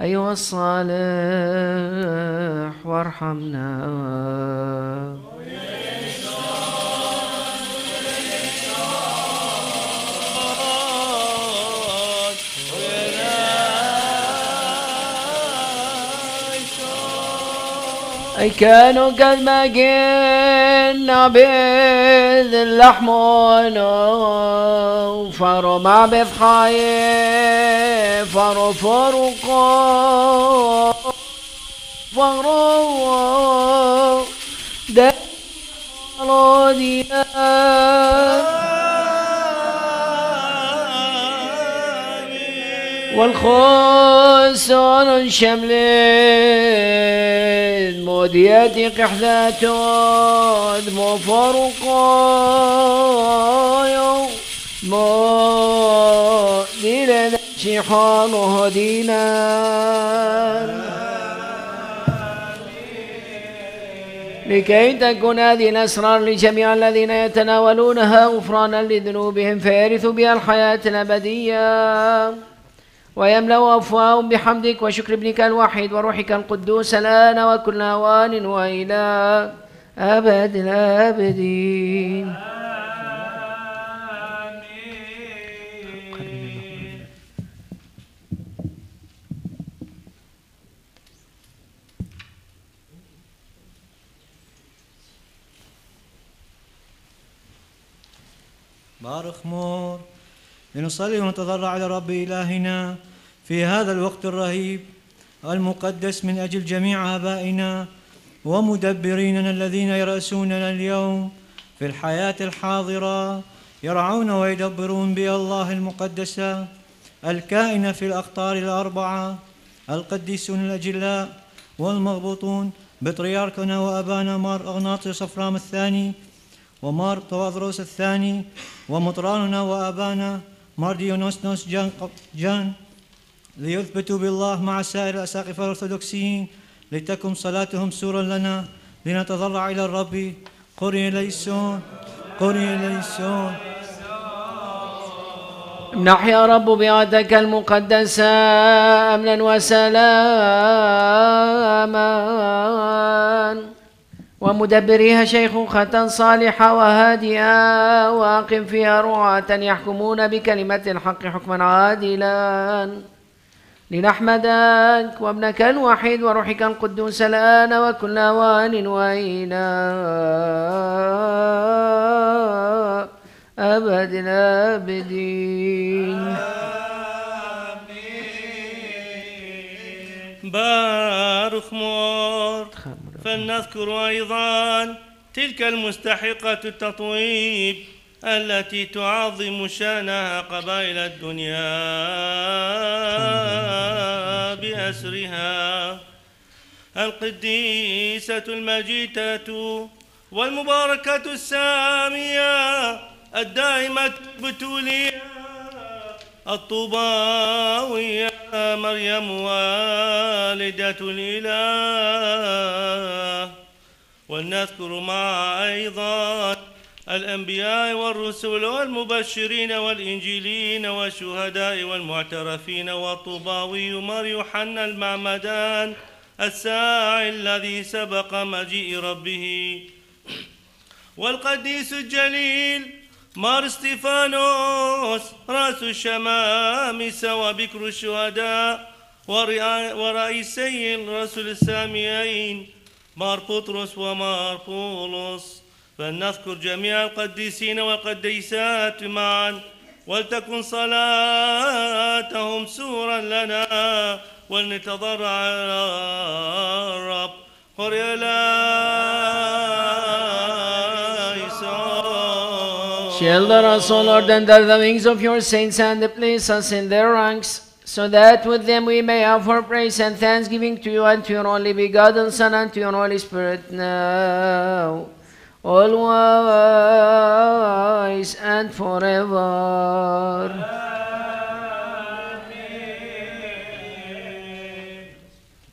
أيها الصالح وارحمنا. كانوا قد ما قلنا بذ اللحمون وفروا ما بذ خايف فروا فرقوا فروا داروا ديار والخوسون شملين مودياتي قحذاتون مو فرقايو مو دينا شيحان وهدينا لكي تكون هذه الأسرار لجميع الذين يتناولونها غفرانا لذنوبهم فيرثوا بها الحياة الأبدية. ويملأ أفواههم بحمدك وشكر ابنك الوحيد وروحك القدوس الآن وكل أوان وإلى أبد الآبدين. بارخ مور. لنصلي ونتضرع إلى رب إلهنا. في هذا الوقت الرهيب المقدس من أجل جميع آبائنا ومدبريننا الذين يرأسوننا اليوم في الحياة الحاضرة يرعون ويدبرون بها الله المقدسة الكائنة في الأقطار الأربعة القديسون الأجلاء والمغبوطون بطرياركنا وأبانا مار أغناطيوس أفرام الثاني ومار طواذروس الثاني ومطراننا وأبانا مار ديونوسنوس جان, جان ليثبتوا بالله مع سائر الأساقفة الأرثوذكسيين لتكن صلاتهم سورا لنا لنتضرع إلى الرب. قري ليسون قري ليسون امنح يا رب بيدك المقدسة أمنا وسلاما. ومدبريها شيخوخة صالحة وهادئة. وأقم فيها رعاة يحكمون بكلمة الحق حكما عادلا. لنحمدك وابنك الوحيد وروحك القدوس الآن وكل أوان وإلى أبد الآبدين بارخ مور فلنذكر أيضا تلك المستحقة التطويب. التي تعظم شأنها قبائل الدنيا بأسرها. القديسة المجيدة والمباركة السامية الدائمة البتولية الطوباوية مريم والدة الإله ولنذكر معها أيضا الأنبياء والرسل والمبشرين والإنجيلين والشهداء والمعترفين والطوباوي مر يوحنا المعمدان الساعي الذي سبق مجيء ربه. والقديس الجليل مار ستيفانوس رأس الشمامسة وبكر الشهداء ورئيسي الرسل الساميين مار بطرس ومار بولس. فلنذكر جميع القديسين والقديسات معا ولتكن صلاتهم سورا لنا ولنتضرع الرب قريلا Shelter us, O Lord, under the wings of your saints, and place us in their ranks, so that with them we may offer praise and thanksgiving to you and to your only begotten Son and to your Holy Spirit now, always and forever.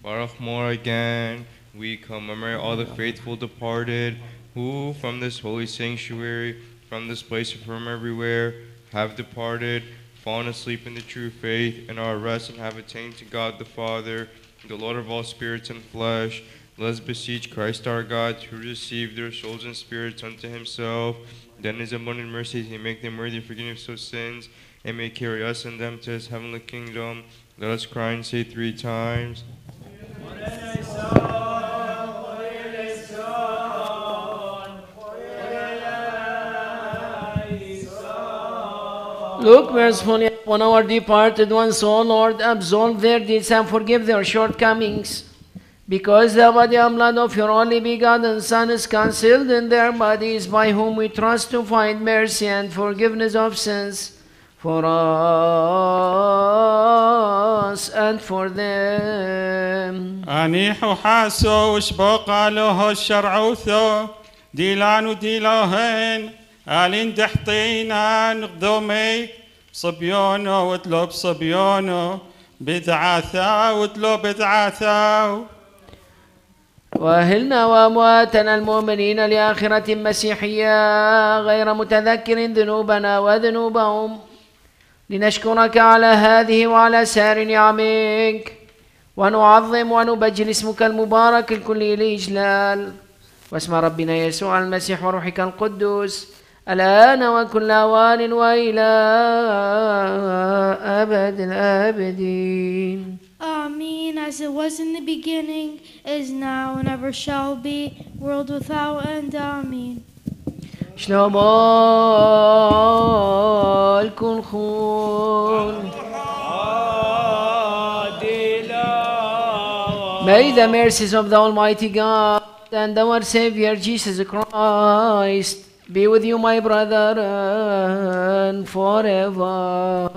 Baruch more again, we commemorate all the faithful departed who from this holy sanctuary, from this place from everywhere, have departed, fallen asleep in the true faith, and are rest and have attained to God the Father, the Lord of all spirits and flesh. Let us beseech Christ our God to receive their souls and spirits unto himself. Then his abundant mercy he make them worthy of forgiveness of sins, and may carry us and them to his heavenly kingdom. Let us cry and say three times. Look mercifully upon our departed ones, O Lord, absolve their deeds and forgive their shortcomings. Because the body and blood of your only begotten Son is concealed in their bodies, by whom we trust to find mercy and forgiveness of sins for us and for them. أنيح وحاسو وشبوق له الشرعوثو ديلان وديلوهن آلين دحطينا نقدومي صبيونو وتلو بصبيونو بدعاثا وتلو بدعاثا وأهلنا وأمواتنا المؤمنين لآخرة مسيحية غير متذكر ذنوبنا وذنوبهم. لنشكرك على هذه وعلى سائر نعمك. ونعظم ونبجل اسمك المبارك الكلي لإجلال. واسم ربنا يسوع المسيح وروحك القدوس الآن وكل أوان وإلى أبد الآبدين. Amen. As it was in the beginning, is now, and ever shall be, world without end. Amen. شلومو الكنخون May the mercies of the Almighty God and our Savior Jesus Christ be with you, my brother, and forever.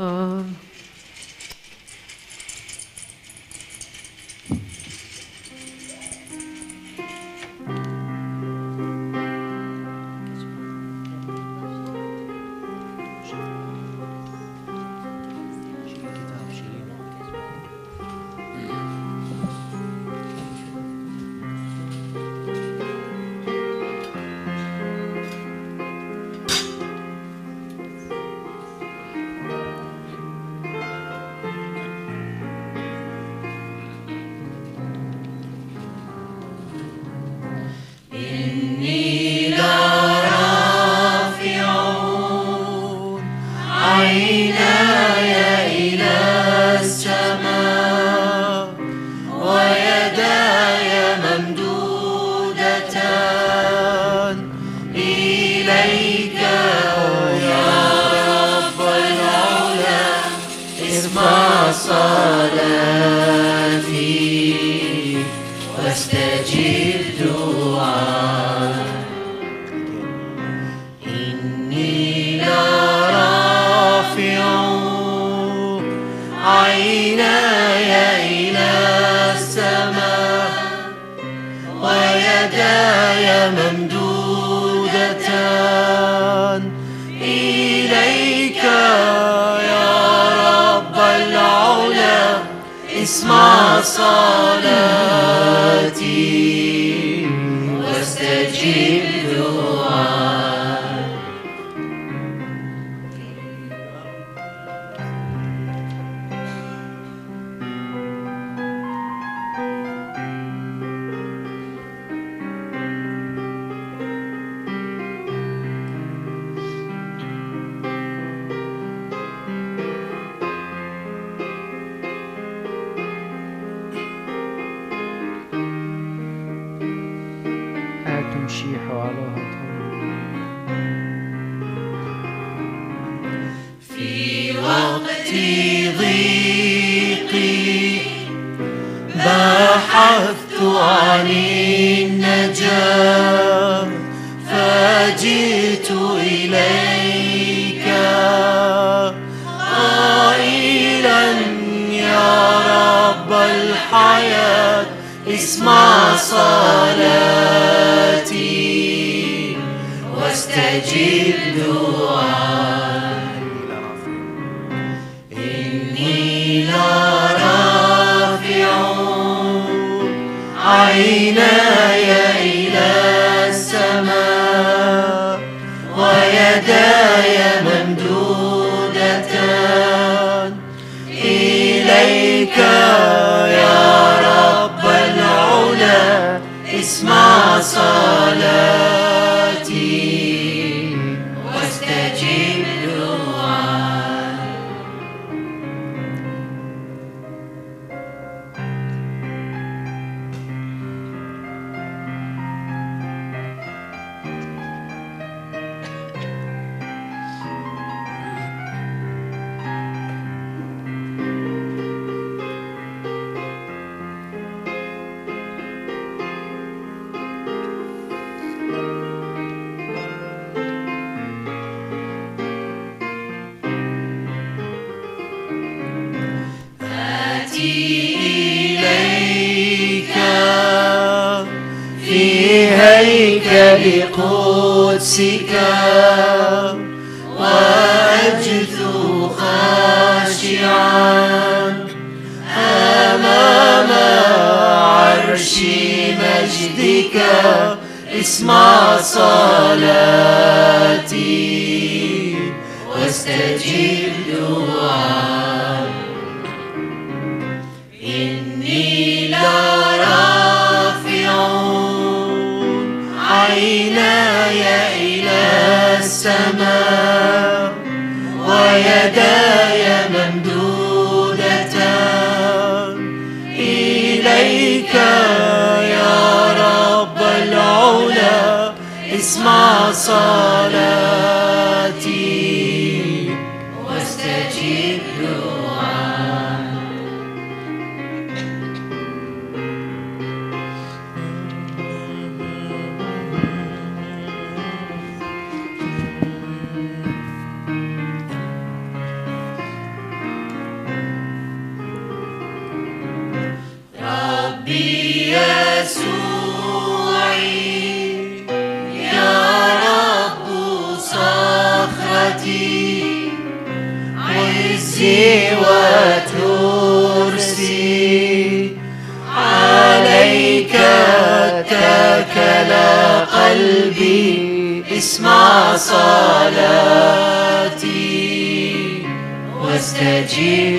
عيناي إلى السماء ويداي ممدودتان إليك يا رب العلا اسمع صلاتي إسمع صلاتي واستجب دعائي ويداي ممدودتان إليك يا رب العلا. اسمع صلاتي صلاتي واستجب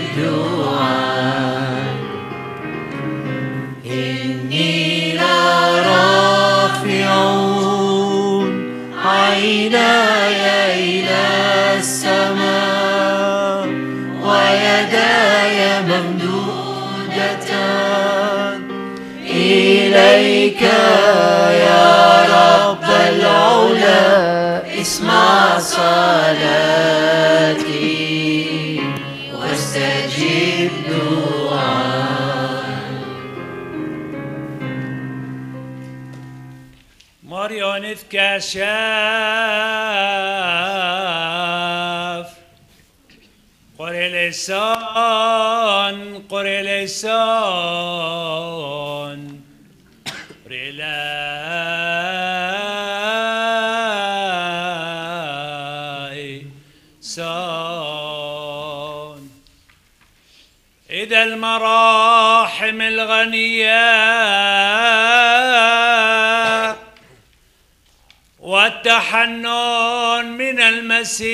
كشاف قري لسان قري لسان. قري لسان إذا المراحم الغنية والتحنن من المسيح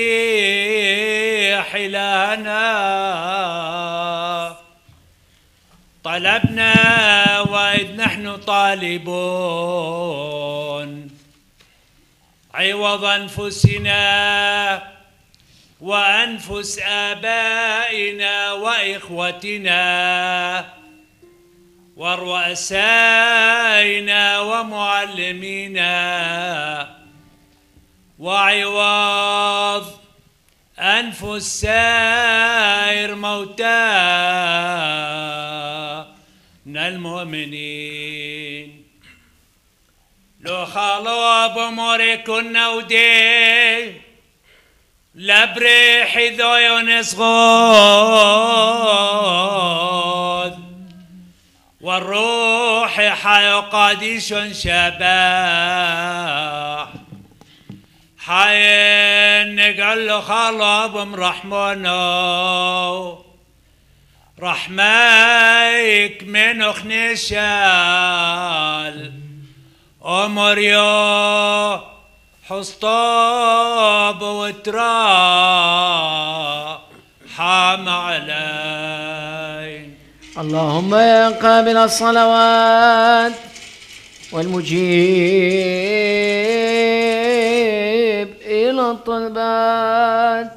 لنا طلبنا وإذ نحن طالبون. عوض أنفسنا وأنفس آبائنا وإخوتنا ورؤسائنا ومعلمينا. وعوض أنفس سائر موتانا المؤمنين. لو خالوا بموري كنا ودي. لبري حذو ينسغود والروح حي قادش شباح حي نقل له خلاب مرحمنو رحميك من خنشال أمريو حسطاب وترا حام علي اللهم يا قابل الصلوات والمجيب الطلبات.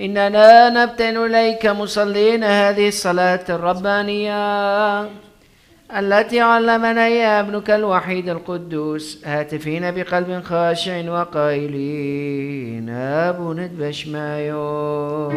إننا نبتل إليك مصلين هذه الصلاة الربانية التي علمنا يا ابنك الوحيد القدوس. هاتفين بقلب خاشع وقائلين أبو ندبش مايو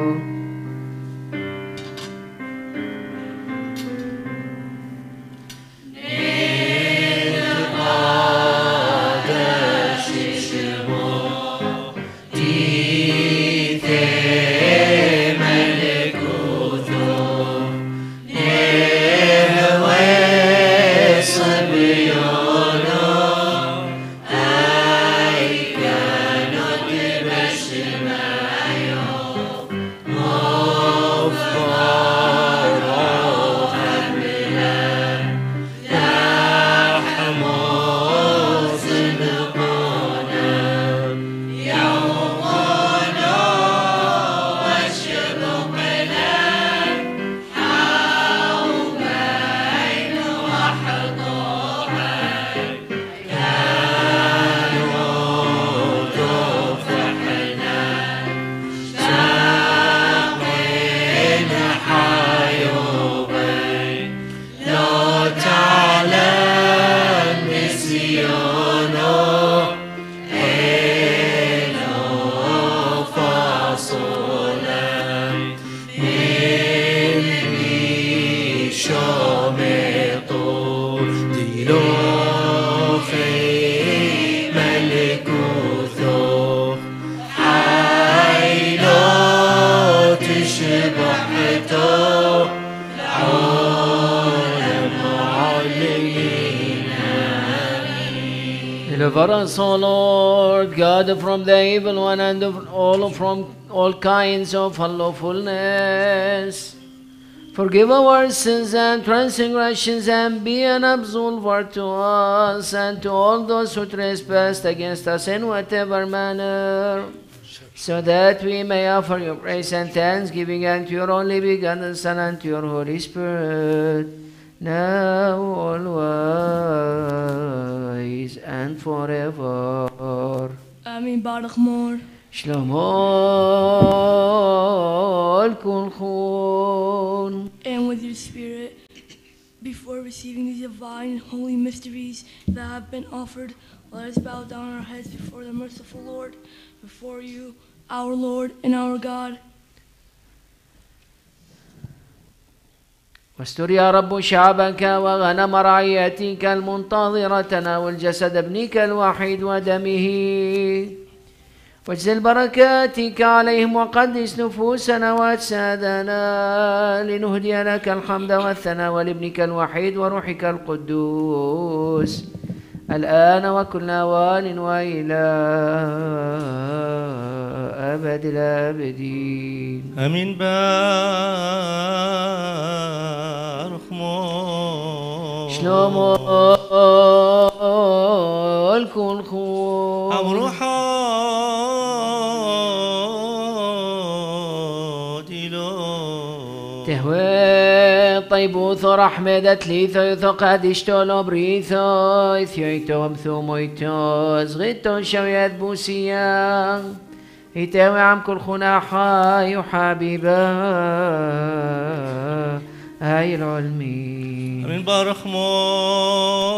Deliver us, O Lord, God from the evil one and all from all kinds of unlawfulness. Forgive our sins and transgressions and be an absolver to us and to all those who trespass against us in whatever manner, so that we may offer your praise and thanksgiving unto your only begotten Son and to your Holy Spirit, now always and forever. آمين بارك مور شلومو الكل خون and with your spirit. Before receiving these divine and holy mysteries that have been offered, let us bow down our heads before the merciful Lord, before you, our Lord and our God. واستر يا رب شعبك وغنم رعيتك المنتظرة تناول جسد ابنك الوحيد ودمه. واجزل بركاتك عليهم وقدس نفوسنا وأجسادنا لنهدي لك الحمد والثناء ولابنك الوحيد وروحك القدوس. الآن وكل أوان وإلى أبد الآبدين. أمين بارخ مو شلومو الكل خون امروحا ديلو تهوي طيبوثو رحمة تليثو يثو قادشتو لو بريثو إثيويتو ومثومويتو زغيتو شويات بوسيا. يتاوي عم كل خنا حاي وحبيبا هاي العلمي. من بارخ مور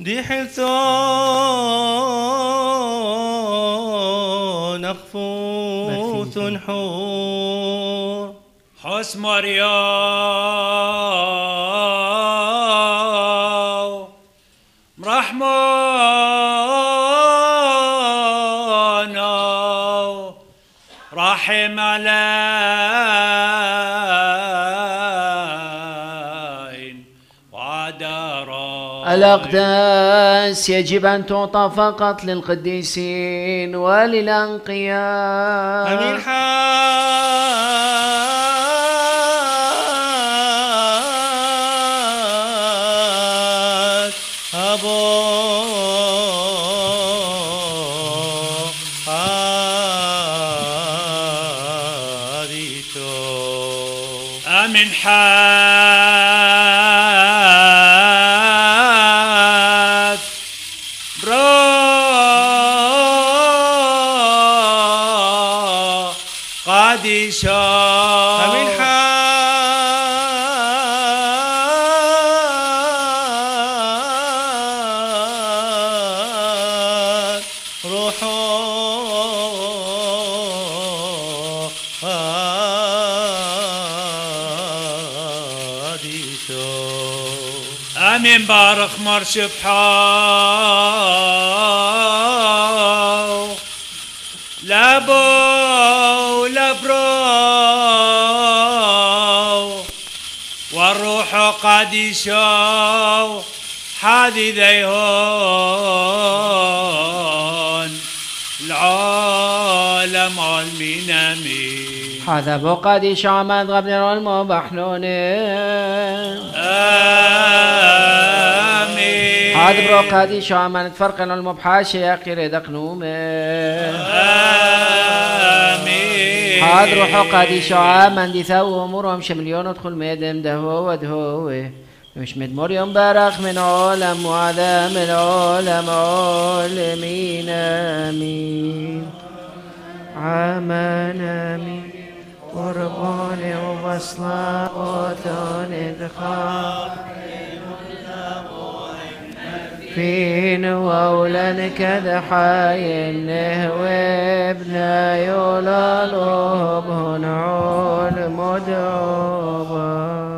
دي حلثو نخفوث حور. حس مريم رحمن رحم علين الأقداس يجب أن تعطى فقط للقديسين وللأنقياء. أمين حاج. أبو حاريتو أمن حاد مرش بحاو لابو لبرو والروح قد شو حادي ذيهون العالم علمين هذا بقد شعمت غبن المبحنون آمين. هذا بقد شعمت فرق المبحاشي يقير دقنوم. آمين. هذا روح قد شعمت دي ثو أمورهم شمليون ادخل ميدم دهو ودهو. مش مد مريم بارخ من عالم وعدم العالم عالمين آمين. عمان آمين. وبصلا وثان إدخال فين حي النهو ابن يولا لوب هنعول مدعوبا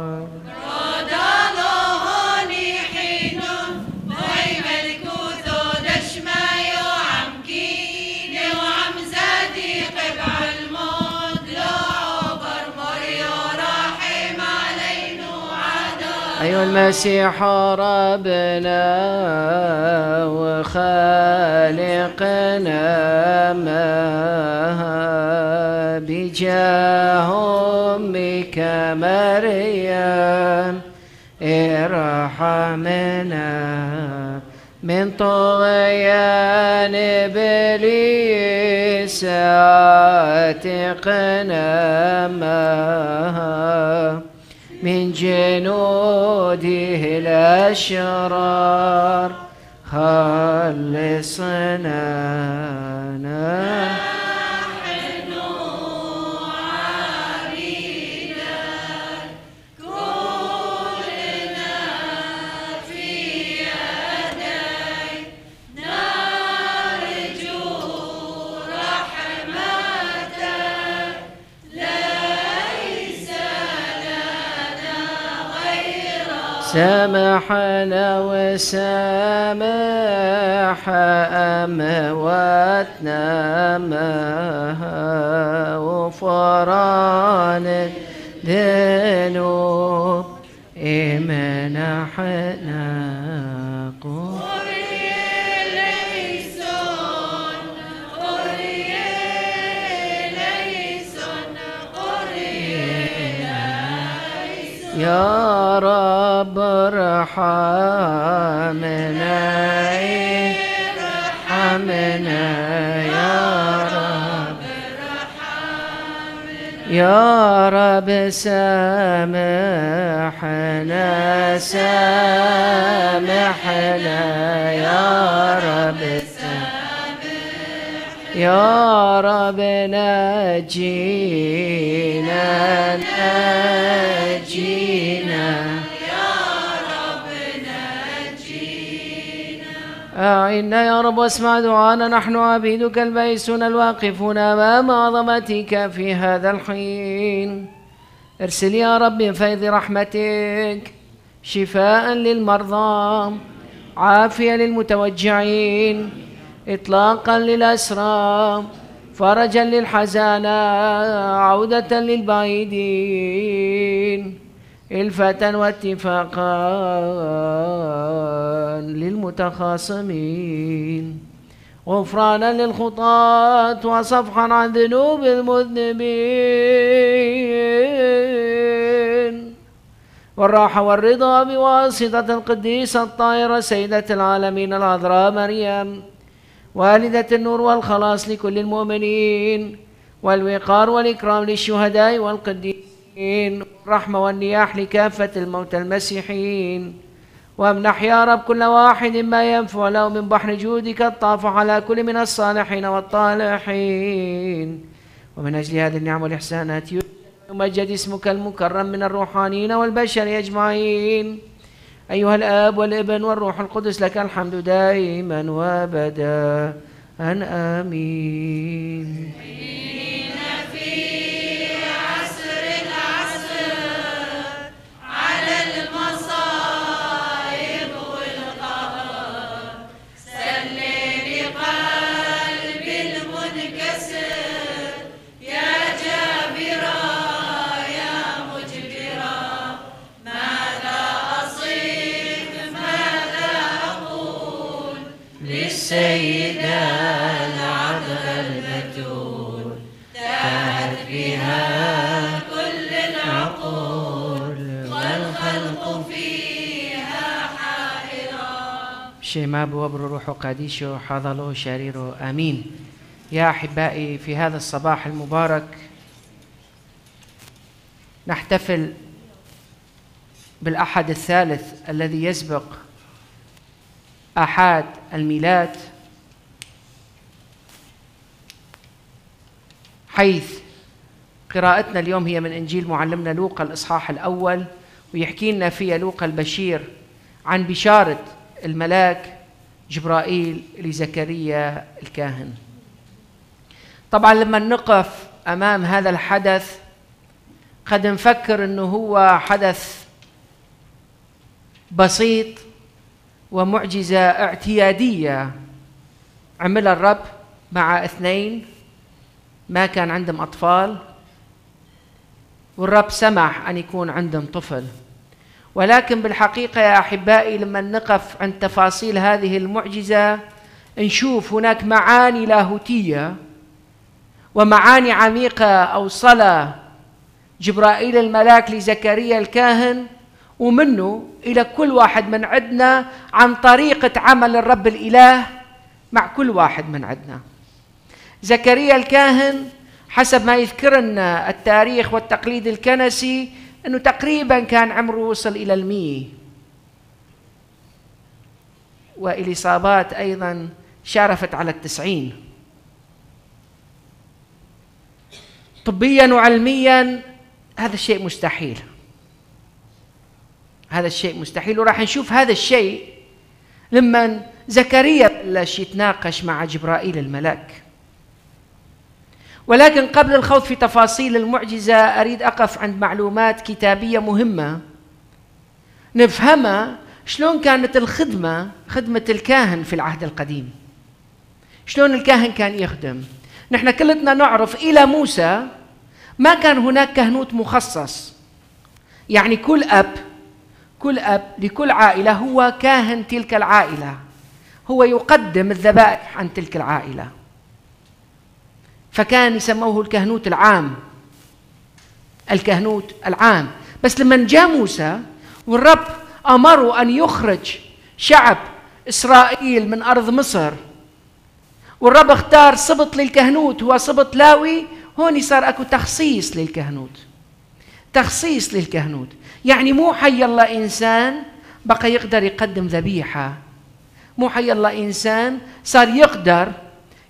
أيها المسيح ربنا وخالقنا ما بجاه أمك مريم إرحمنا. من طغيان إبليس عاتقنا ما من جنوده الأشرار خلصنا. سامحنا وسامح أمواتنا ما وفران ذنوب منحنا ارحمنا ارحمنا يا رب يا رب سامحنا سامحنا يا رب يا رب نجينا نجينا أعنا يا رب واسمع دعانا نحن عبيدك البائسون الواقفون أمام عظمتك في هذا الحين. ارسل يا رب من فيض رحمتك شفاء للمرضى عافية للمتوجعين إطلاقا للأسرى فرجا للحزانة عودة للبعيدين. إلفة واتفاقا للمتخاصمين. غفرانا للخطاة وصفحا عن ذنوب المذنبين. والراحة والرضا بواسطة القديسة الطاهرة سيدة العالمين العذراء مريم. والدة النور والخلاص لكل المؤمنين. والوقار والإكرام للشهداء والقديسين والرحمة والنياح لكافة الموتى المسيحيين. وامنح يا رب كل واحد ما ينفع له من بحر جودك الطاف على كل من الصالحين والطالحين. ومن أجل هذه النعم والإحسانات يمجد اسمك المكرم من الروحانيين والبشر أجمعين. أيها الآب والابن والروح القدس لك الحمد دائما وابدا. أن آمين. للسيدة العذراء البتول تهت بها كل العقول والخلق فيها حائرة شيما بوبر روح قديشو حضلو شريرو آمين. يا أحبائي في هذا الصباح المبارك نحتفل بالأحد الثالث الذي يسبق أحد الميلاد. حيث قراءتنا اليوم هي من إنجيل معلمنا لوقا الإصحاح الأول ويحكي لنا فيها لوقا البشير عن بشارة الملاك جبرائيل لزكريا الكاهن. طبعا لما نقف أمام هذا الحدث قد نفكر أنه هو حدث بسيط ومعجزة اعتيادية. عملها الرب مع اثنين ما كان عندهم أطفال والرب سمح أن يكون عندهم طفل. ولكن بالحقيقة يا أحبائي لما نقف عند تفاصيل هذه المعجزة نشوف هناك معاني لاهوتية ومعاني عميقة أوصلها جبرائيل الملاك لزكريا الكاهن ومنه إلى كل واحد من عندنا عن طريقة عمل الرب الإله مع كل واحد من عندنا زكريا الكاهن حسب ما يذكرنا التاريخ والتقليد الكنسي أنه تقريبا كان عمره وصل إلى المية. والإصابات أيضا شارفت على التسعين. طبيا وعلميا هذا الشيء مستحيل. هذا الشيء مستحيل وراح نشوف هذا الشيء لما زكريا بلش يتناقش مع جبرائيل الملاك ولكن قبل الخوض في تفاصيل المعجزة أريد أقف عند معلومات كتابية مهمة. نفهمها شلون كانت الخدمة خدمة الكاهن في العهد القديم. شلون الكاهن كان يخدم. نحن كلنا نعرف إلى موسى ما كان هناك كهنوت مخصص. يعني كل أب كل أب لكل عائلة هو كاهن تلك العائلة. هو يقدم الذبائح عن تلك العائلة. فكان يسموه الكهنوت العام. الكهنوت العام. بس لما جاء موسى والرب أمره أن يخرج شعب إسرائيل من أرض مصر والرب اختار سبط للكهنوت هو سبط لاوي هون صار أكو تخصيص للكهنوت. تخصيص للكهنوت. يعني مو حي الله إنسان بقى يقدر يقدم ذبيحة. مو حي الله إنسان صار يقدر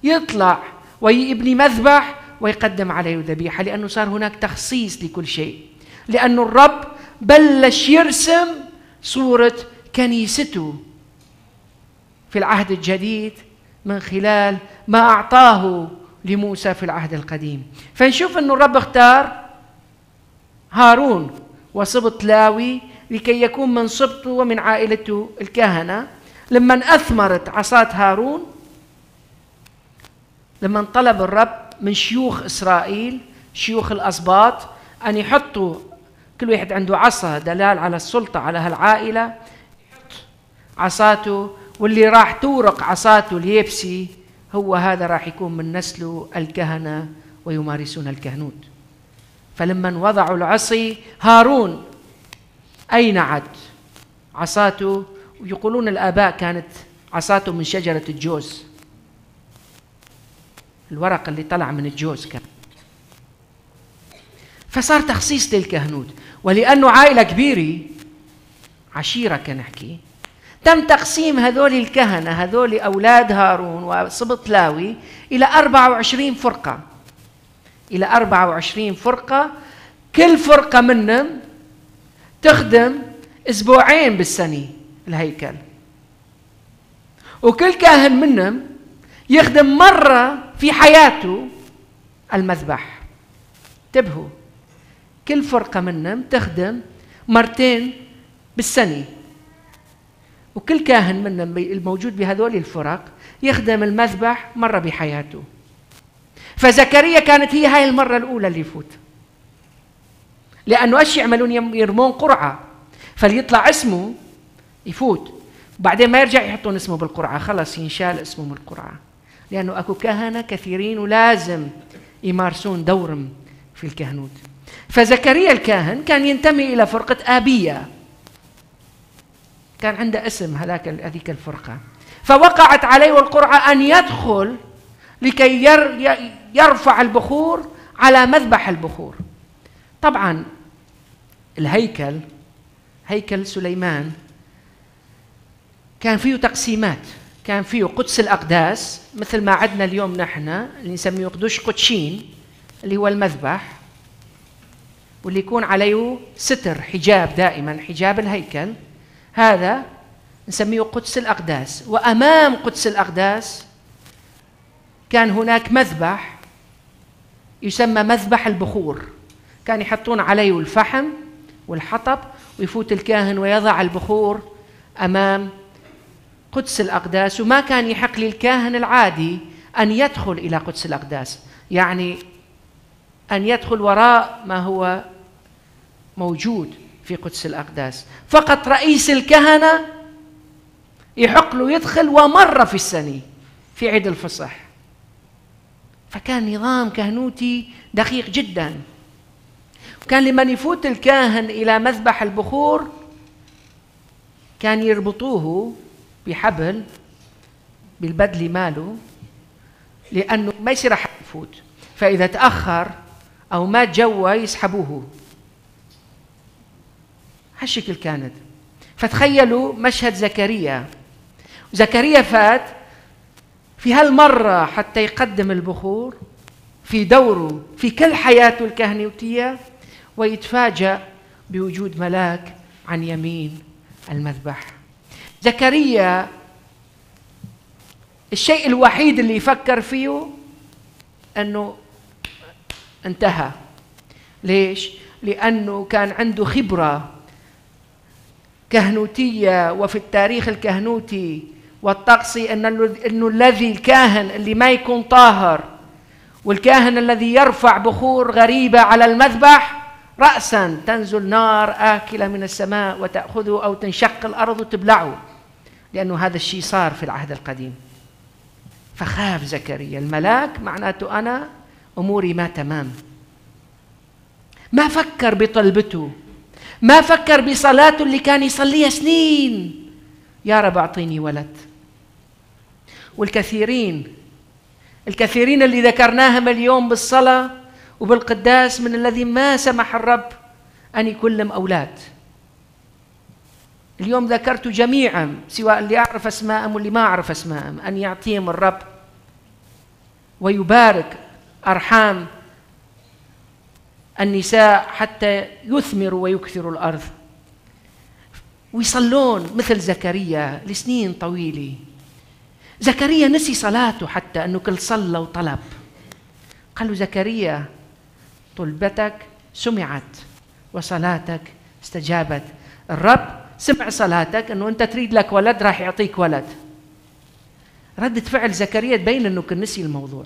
يطلع ويبني مذبح ويقدم عليه ذبيحة لأنه صار هناك تخصيص لكل شيء. لأنه الرب بلش يرسم صورة كنيسته في العهد الجديد من خلال ما أعطاه لموسى في العهد القديم. فنشوف أن الرب اختار هارون. وسبط لاوي لكي يكون من سبطه ومن عائلته الكهنة. لما أثمرت عصاة هارون لما طلب الرب من شيوخ إسرائيل شيوخ الأسباط أن يحطوا كل واحد عنده عصا دلال على السلطة على هالعائلة يحط عصاته واللي راح تورق عصاته اليابسي هو هذا راح يكون من نسله الكهنة ويمارسون الكهنوت. فلما وضعوا العصي هارون أينعت عصاته ويقولون الآباء كانت عصاته من شجرة الجوز. الورق اللي طلع من الجوز كان. فصار تخصيص للكهنوت ولأنه عائلة كبيرة عشيرة كنحكي تم تقسيم هذول الكهنة هذول أولاد هارون وسبط لاوي إلى 24 فرقة. إلى 24 فرقة. كل فرقة منهم تخدم أسبوعين بالسنة الهيكل. وكل كاهن منهم يخدم مرة في حياته المذبح. انتبهوا. كل فرقة منهم تخدم مرتين بالسنة. وكل كاهن منهم الموجود بهذول الفرق يخدم المذبح مرة بحياته. فزكريا كانت هي هاي المرة الأولى اللي يفوت. لأنه إيش يعملون يرمون قرعة. فليطلع اسمه يفوت. بعدين ما يرجع يحطون اسمه بالقرعة. خلص ينشال اسمه من القرعة. لأنه أكو كهنة كثيرين ولازم يمارسون دورهم في الكهنوت. فزكريا الكاهن كان ينتمي إلى فرقة آبية. كان عنده اسم هذاك هذيك الفرقة. فوقعت عليه القرعة أن يدخل لكي يرفع البخور على مذبح البخور. طبعا الهيكل هيكل سليمان كان فيه تقسيمات كان فيه قدس الأقداس مثل ما عندنا اليوم نحن اللي نسميه قدوش قدشين اللي هو المذبح واللي يكون عليه ستر حجاب دائما حجاب الهيكل. هذا نسميه قدس الأقداس. وأمام قدس الأقداس كان هناك مذبح يسمى مذبح البخور. كان يحطون عليه الفحم والحطب ويفوت الكاهن ويضع البخور أمام قدس الأقداس. وما كان يحق للكاهن العادي أن يدخل إلى قدس الأقداس. يعني أن يدخل وراء ما هو موجود في قدس الأقداس. فقط رئيس الكهنة يحق له يدخل ومرة في السنة في عيد الفصح. فكان نظام كهنوتي دقيق جدا. كان لمن يفوت الكاهن إلى مذبح البخور كان يربطوه بحبل بالبدلي ماله لأنه ما يصير أحد يفوت. فإذا تأخر أو مات جوا يسحبوه. هالشكل كانت. فتخيلوا مشهد زكريا. زكريا فات في هالمرة حتى يقدم البخور في دوره في كل حياته الكهنوتية ويتفاجأ بوجود ملاك عن يمين المذبح. زكريا الشيء الوحيد اللي يفكر فيه أنه انتهى. ليش؟ لأنه كان عنده خبرة كهنوتية وفي التاريخ الكهنوتي والطقسي أن انه الذي الكاهن اللي ما يكون طاهر والكاهن الذي يرفع بخور غريبة على المذبح راسا تنزل نار آكلة من السماء وتأخذه أو تنشق الأرض وتبلعه لأنه هذا الشيء صار في العهد القديم. فخاف زكريا. الملاك معناته أنا أموري ما تمام. ما فكر بطلبته. ما فكر بصلاته اللي كان يصليها سنين. يا رب أعطيني ولد. والكثيرين. الكثيرين اللي ذكرناهم اليوم بالصلاة وبالقداس من الذي ما سمح الرب أن يكون لهم أولاد. اليوم ذكرت جميعا سواء اللي أعرف أسماءهم واللي ما أعرف أسماءهم أن يعطيهم الرب ويبارك أرحام النساء حتى يثمروا ويكثروا الأرض. ويصلون مثل زكريا لسنين طويلة. زكريا نسي صلاته حتى أنه كل صلى وطلب. قال له زكريا طلبتك سمعت وصلاتك استجابت. الرب سمع صلاتك أنه أنت تريد لك ولد راح يعطيك ولد. ردة فعل زكريا تبين أنه كان نسي الموضوع.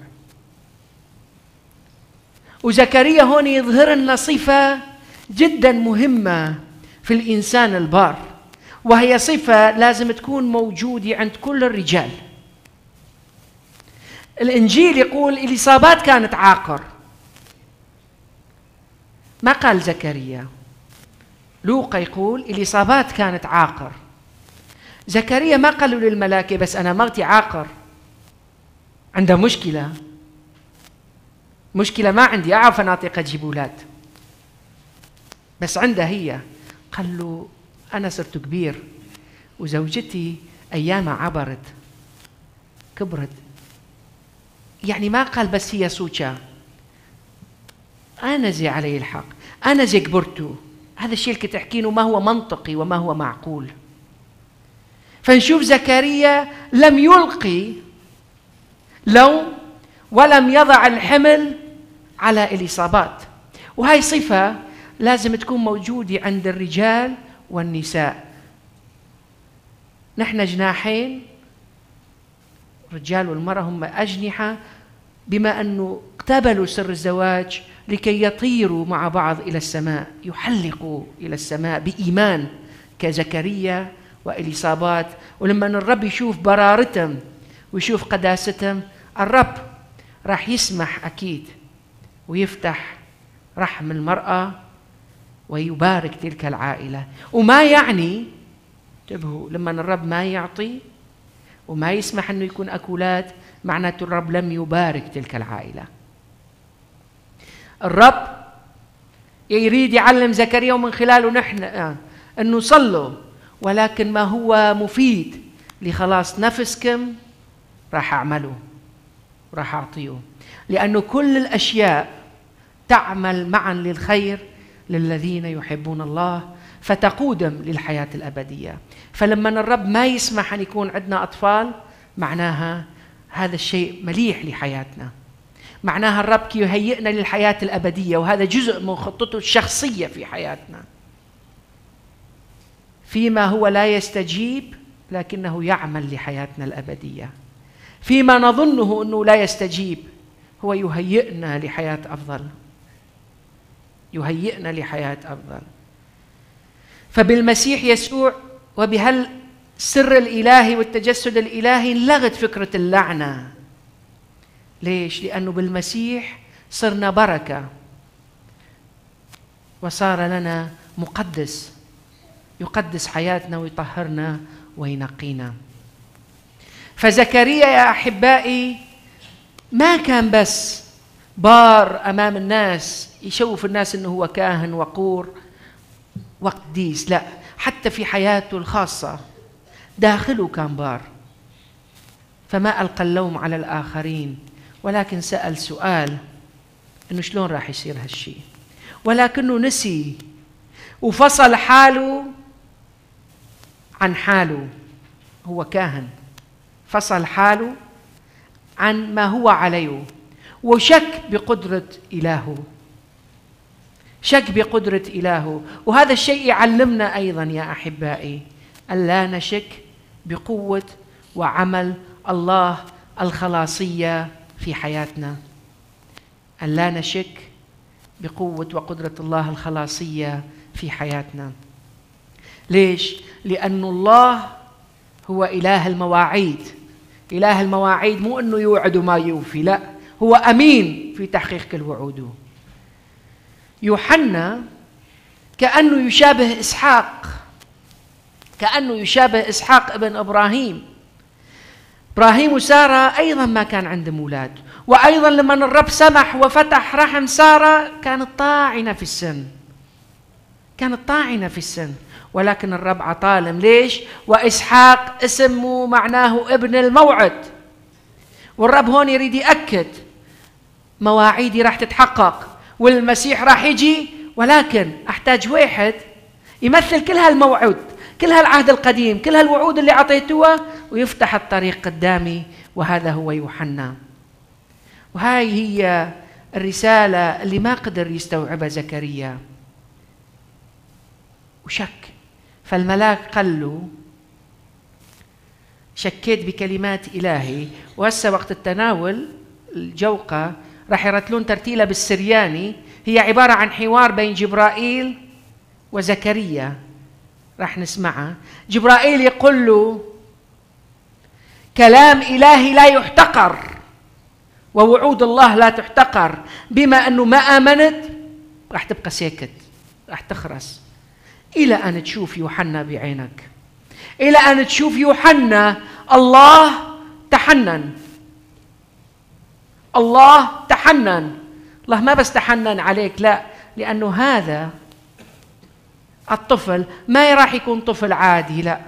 وزكريا هون يظهر لنا صفة جدا مهمة في الإنسان البار وهي صفة لازم تكون موجودة عند كل الرجال. الإنجيل يقول إليصابات كانت عاقر. ما قال زكريا؟ لوقا يقول إليصابات كانت عاقر. زكريا ما قالوا للملائكة بس أنا مرتي عاقر. عندها مشكلة. مشكلة ما عندي أعرف أنا أعطيك أجيب أولاد بس عندها هي. قال له أنا صرت كبير وزوجتي أيامها عبرت كبرت. يعني ما قال بس هي سوتشا. أنا زي علي الحق. أنا زي كبرتو. هذا الشيء اللي تحكينه ما هو منطقي وما هو معقول. فنشوف زكريا لم يلقي لو ولم يضع الحمل على الإصابات وهي صفة لازم تكون موجودة عند الرجال والنساء. نحن جناحين. الرجال والمرأة هم أجنحة. بما أنه اقتبلوا سر الزواج لكي يطيروا مع بعض إلى السماء يحلقوا إلى السماء بإيمان كزكريا وإليصابات. ولما أن الرب يشوف برارتهم ويشوف قداستهم الرب راح يسمح أكيد ويفتح رحم المرأة ويبارك تلك العائلة. وما يعني انتبهوا لما الرب ما يعطي وما يسمح أنه يكون أكولات معناته الرب لم يبارك تلك العائلة. الرب يريد يعلم زكريا ومن خلاله نحن آه، انه صلوا ولكن ما هو مفيد؟ لخلاص نفسكم راح أعمله راح أعطيه. لأنه كل الأشياء تعمل معا للخير للذين يحبون الله فتقودم للحياة الأبدية. فلما الرب ما يسمح أن يكون عندنا أطفال معناها هذا الشيء مليح لحياتنا. معناها الرب يهيئنا للحياة الأبدية وهذا جزء من خطته الشخصية في حياتنا. فيما هو لا يستجيب لكنه يعمل لحياتنا الأبدية. فيما نظنه أنه لا يستجيب هو يهيئنا لحياة أفضل. يهيئنا لحياة أفضل. فبالمسيح يسوع وبهال السر الالهي والتجسد الإلهي انلغت فكرة اللعنة. ليش؟ لأنه بالمسيح صرنا بركة. وصار لنا مقدس يقدس حياتنا ويطهرنا وينقينا. فزكريا يا أحبائي ما كان بس بار أمام الناس يشوف الناس إنه هو كاهن وقور وقديس لا حتى في حياته الخاصة. داخله كان بار فما ألقى اللوم على الآخرين. ولكن سأل سؤال إنه شلون راح يصير هالشيء ولكنه نسي. وفصل حاله عن حاله. هو كاهن. فصل حاله عن ما هو عليه. وشك بقدرة إلهه. شك بقدرة إلهه. وهذا الشيء يعلمنا أيضا يا أحبائي ألا نشك بقوة وعمل الله الخلاصية في حياتنا. ألا نشك بقوة وقدرة الله الخلاصية في حياتنا. ليش؟ لأن الله هو إله المواعيد. إله المواعيد مو أنه يوعد وما يوفي لا. هو أمين في تحقيق كل وعوده. يوحنا كأنه يشابه إسحاق. كأنه يشابه إسحاق ابن إبراهيم. إبراهيم وسارة أيضا ما كان عندهم أولاد. وأيضا لما الرب سمح وفتح رحم سارة كانت طاعنة في السن. كانت طاعنة في السن. ولكن الرب عطالم ليش؟ وإسحاق اسمه معناه ابن الموعد. والرب هون يريد يأكد. مواعيدي راح تتحقق. والمسيح راح يجي. ولكن أحتاج واحد يمثل كل هالموعود كل هالعهد القديم كل هالوعود اللي أعطيتوها ويفتح الطريق قدامي وهذا هو يوحنا. وهاي هي الرسالة اللي ما قدر يستوعبها زكريا. وشك فالملاك قال له شكيت بكلمات إلهي. وهسه وقت التناول الجوقة راح يرتلون ترتيلة بالسرياني. هي عبارة عن حوار بين جبرائيل وزكريا. راح نسمعها. جبرائيل يقول له كلام إلهي لا يحتقر ووعود الله لا تحتقر. بما أنه ما آمنت راح تبقى ساكت راح تخرس. إلى أن تشوف يوحنا بعينك. إلى أن تشوف يوحنا الله تحنن. الله تحنن. الله ما بس تحنن عليك لا لأنه هذا الطفل ما راح يكون طفل عادي لا.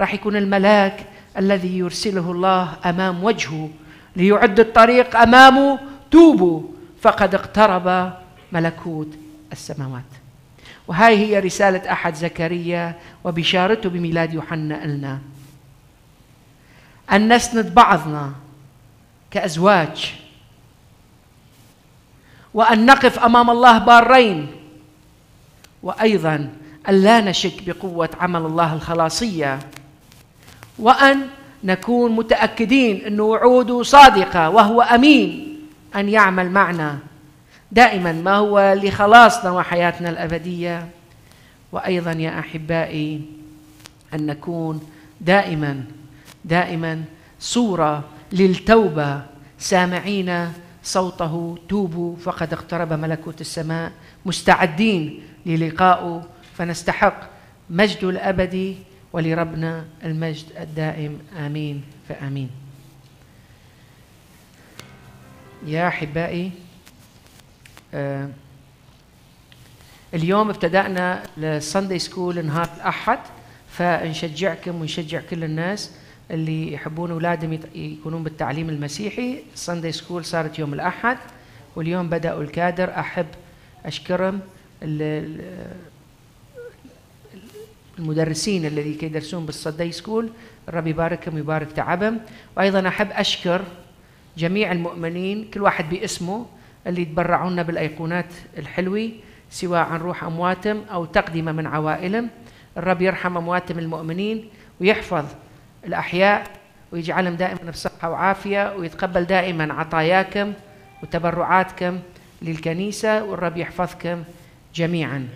راح يكون الملاك الذي يرسله الله أمام وجهه ليعد الطريق امامه توبوا فقد اقترب ملكوت السماوات. وهاي هي رسالة أحد زكريا وبشارته بميلاد يوحنا لنا أن نسند بعضنا كأزواج. وأن نقف أمام الله بارين. وأيضا أن لا نشك بقوة عمل الله الخلاصية وأن نكون متأكدين أن وعوده صادقة وهو أمين أن يعمل معنا. دائما ما هو لخلاصنا وحياتنا الأبدية. وأيضا يا أحبائي أن نكون دائما دائما صورة للتوبة. سامعين صوته توبوا فقد اقترب ملكوت السماء. مستعدين للقائه فنستحق مجده الابدي ولربنا المجد الدائم. آمين. فآمين. يا أحبائي آه اليوم ابتدأنا ال Sunday school نهار الأحد فنشجعكم ونشجع كل الناس اللي يحبون أولادهم يكونون بالتعليم المسيحي. ال Sunday school صارت يوم الأحد واليوم بدأوا الكادر. أحب أشكرهم المدرسين الذي يدرسون بال Sunday school الرب يباركهم ويبارك تعبهم. وأيضا أحب أشكر جميع المؤمنين كل واحد باسمه اللي يتبرعون بالأيقونات الحلوة سواء عن روح أمواتهم أو تقدمة من عوائلهم. الرب يرحم أمواتهم المؤمنين ويحفظ الأحياء ويجعلهم دائما بصحة وعافية ويتقبل دائما عطاياكم وتبرعاتكم للكنيسة والرب يحفظكم جميعا.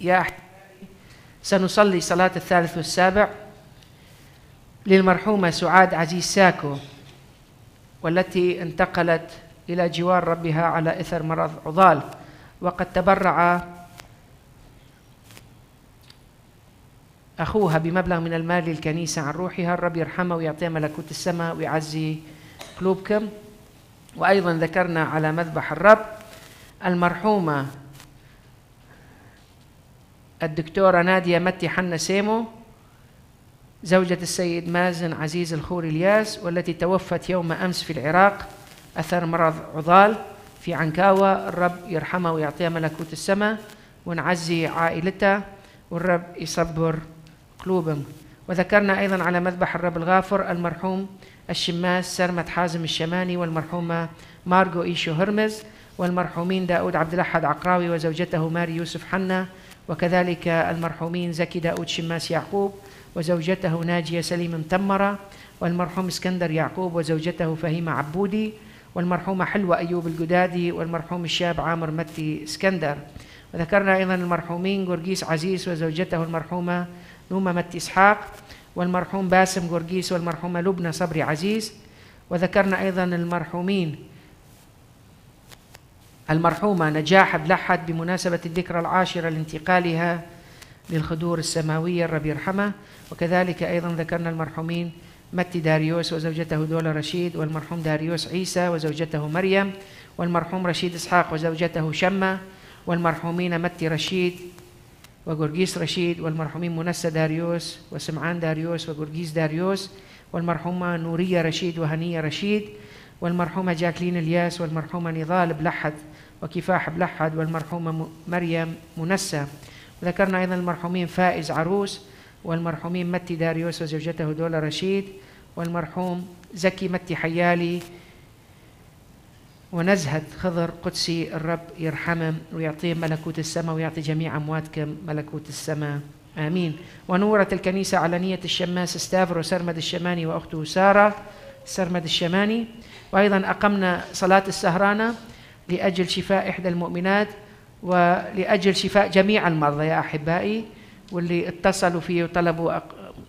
يا سنصلي صلاة الثالث والسابع للمرحومة سعاد عزيز ساكو والتي انتقلت إلى جوار ربها على إثر مرض عضال. وقد تبرع أخوها بمبلغ من المال للكنيسة عن روحها. الرب يرحمها ويعطيها ملكوت السماء ويعزي قلوبكم. وأيضا ذكرنا على مذبح الرب المرحومة الدكتورة نادية متي حنا سيمو زوجة السيد مازن عزيز الخوري إلياس والتي توفت يوم أمس في العراق أثر مرض عضال في عنكاوة. الرب يرحمها ويعطيها ملكوت السماء ونعزي عائلتها والرب يصبر قلوبهم. وذكرنا أيضا على مذبح الرب الغافر المرحوم الشماس سرمة حازم الشماني والمرحومة مارغو إيشو هرمز. والمرحومين داود عبد الأحد عقراوي وزوجته ماري يوسف حنا وكذلك المرحومين زكي داود شماس يعقوب وزوجته ناجية سليم متمرة والمرحوم اسكندر يعقوب وزوجته فهيمة عبودي والمرحومة حلوة أيوب الجدادي والمرحوم الشاب عامر متي اسكندر. وذكرنا أيضا المرحومين قرقيس عزيز وزوجته المرحومة نومة متي إسحاق والمرحوم باسم قرقيس والمرحومة لبنى صبري عزيز. وذكرنا أيضا المرحومين المرحومة نجاح بلحد بمناسبة الذكرى العاشرة لانتقالها للخدور السماوية الرب يرحمه وكذلك أيضا ذكرنا المرحومين متي داريوس وزوجته دولة رشيد والمرحوم داريوس عيسى وزوجته مريم والمرحوم رشيد إسحاق وزوجته شمة والمرحومين متي رشيد وقرقيس رشيد والمرحومين منسى داريوس وسمعان داريوس وقرقيس داريوس والمرحومة نورية رشيد وهنية رشيد والمرحومة جاكلين إلياس والمرحومة نضال بلحد وكفاح بلحد والمرحومة مريم منسى. وذكرنا أيضا المرحومين فائز عروس والمرحومين متي داريوس وزوجته دولا رشيد والمرحوم زكي متي حيالي ونزهة خضر قدسي الرب يرحمهم ويعطيهم ملكوت السماء ويعطي جميع أمواتكم ملكوت السماء. آمين. ونورت الكنيسة على نية الشماس ستافرو سرمد الشماني وأخته سارة سرمد الشماني. وأيضا أقمنا صلاة السهرانة لأجل شفاء إحدى المؤمنات ولأجل شفاء جميع المرضى يا أحبائي واللي اتصلوا فيه وطلبوا.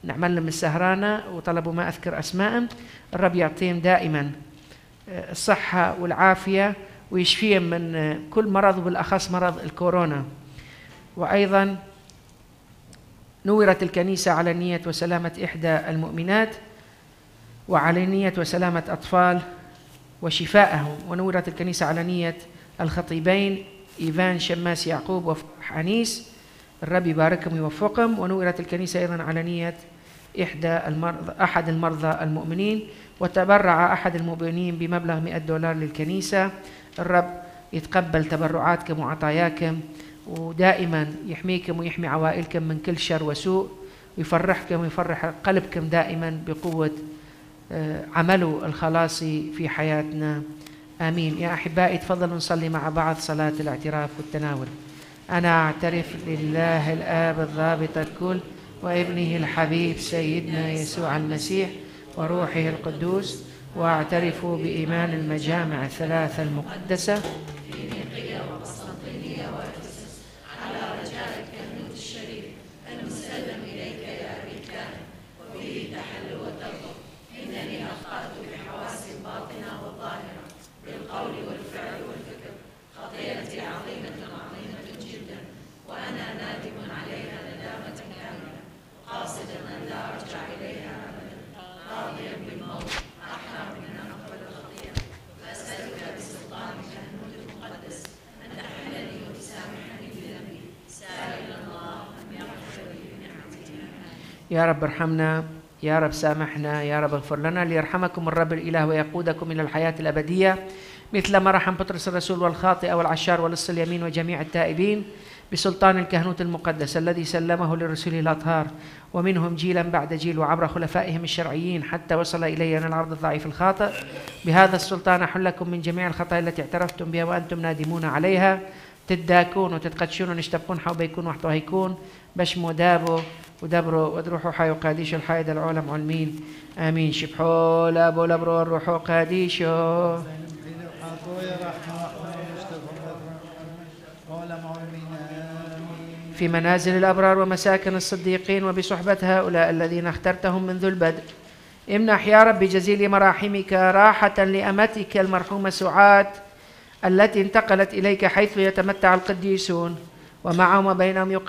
نعمل لهم السهرانة وطلبوا ما أذكر أسمائهم الرب يعطيهم دائما آه، الصحة والعافية ويشفيهم من آه، كل مرض وبالأخص مرض الكورونا وأيضا نورت الكنيسة على نية وسلامة إحدى المؤمنات وعلى نية وسلامة أطفال وشفائهم ونورت الكنيسة على نية الخطيبين إيفان شماس يعقوب وفرح أنيس الرب يباركهم ويوفقهم. ونورت الكنيسة أيضا على نية إحدى المرضى أحد المرضى المؤمنين. وتبرع أحد المؤمنين بمبلغ 100 دولار للكنيسة. الرب يتقبل تبرعاتكم وعطاياكم. ودائما يحميكم ويحمي عوائلكم من كل شر وسوء. ويفرحكم ويفرح قلبكم دائما بقوة عمله الخلاصي في حياتنا. آمين. يا أحبائي تفضلوا نصلي مع بعض صلاة الاعتراف والتناول. أنا أعترف لله الآب الضابط الكل وابنه الحبيب سيدنا يسوع المسيح وروحه القدوس وأعترف بإيمان المجامع الثلاثة المقدسة. يا رب ارحمنا يا رب سامحنا يا رب اغفر لنا ليرحمكم الرب الإله ويقودكم إلى الحياة الأبدية. مثل ما رحم بطرس الرسول والخاطئ والعشار ولص اليمين وجميع التائبين بسلطان الكهنوت المقدس الذي سلمه لرسله الأطهار ومنهم جيلا بعد جيل وعبر خلفائهم الشرعيين حتى وصل إلينا العرض الضعيف الخاطئ. بهذا السلطان أحلكم من جميع الخطايا التي اعترفتم بها وأنتم نادمون عليها. تداكون وتتقدشون ونشتبكون حو بيكون هيكون بشمو دابو. ودبرو ودروحو حيو قاديشو الحايد العالم علمين آمين. شبحو لابو لبرو الروحو قاديشو. في منازل الأبرار ومساكن الصديقين وبصحبة هؤلاء الذين اخترتهم منذ البدء. امنح يا رب بجزيل مراحمك راحة لأمتك المرحومة سعاد التي انتقلت إليك حيث يتمتع القديسون. ومعهم وبينهم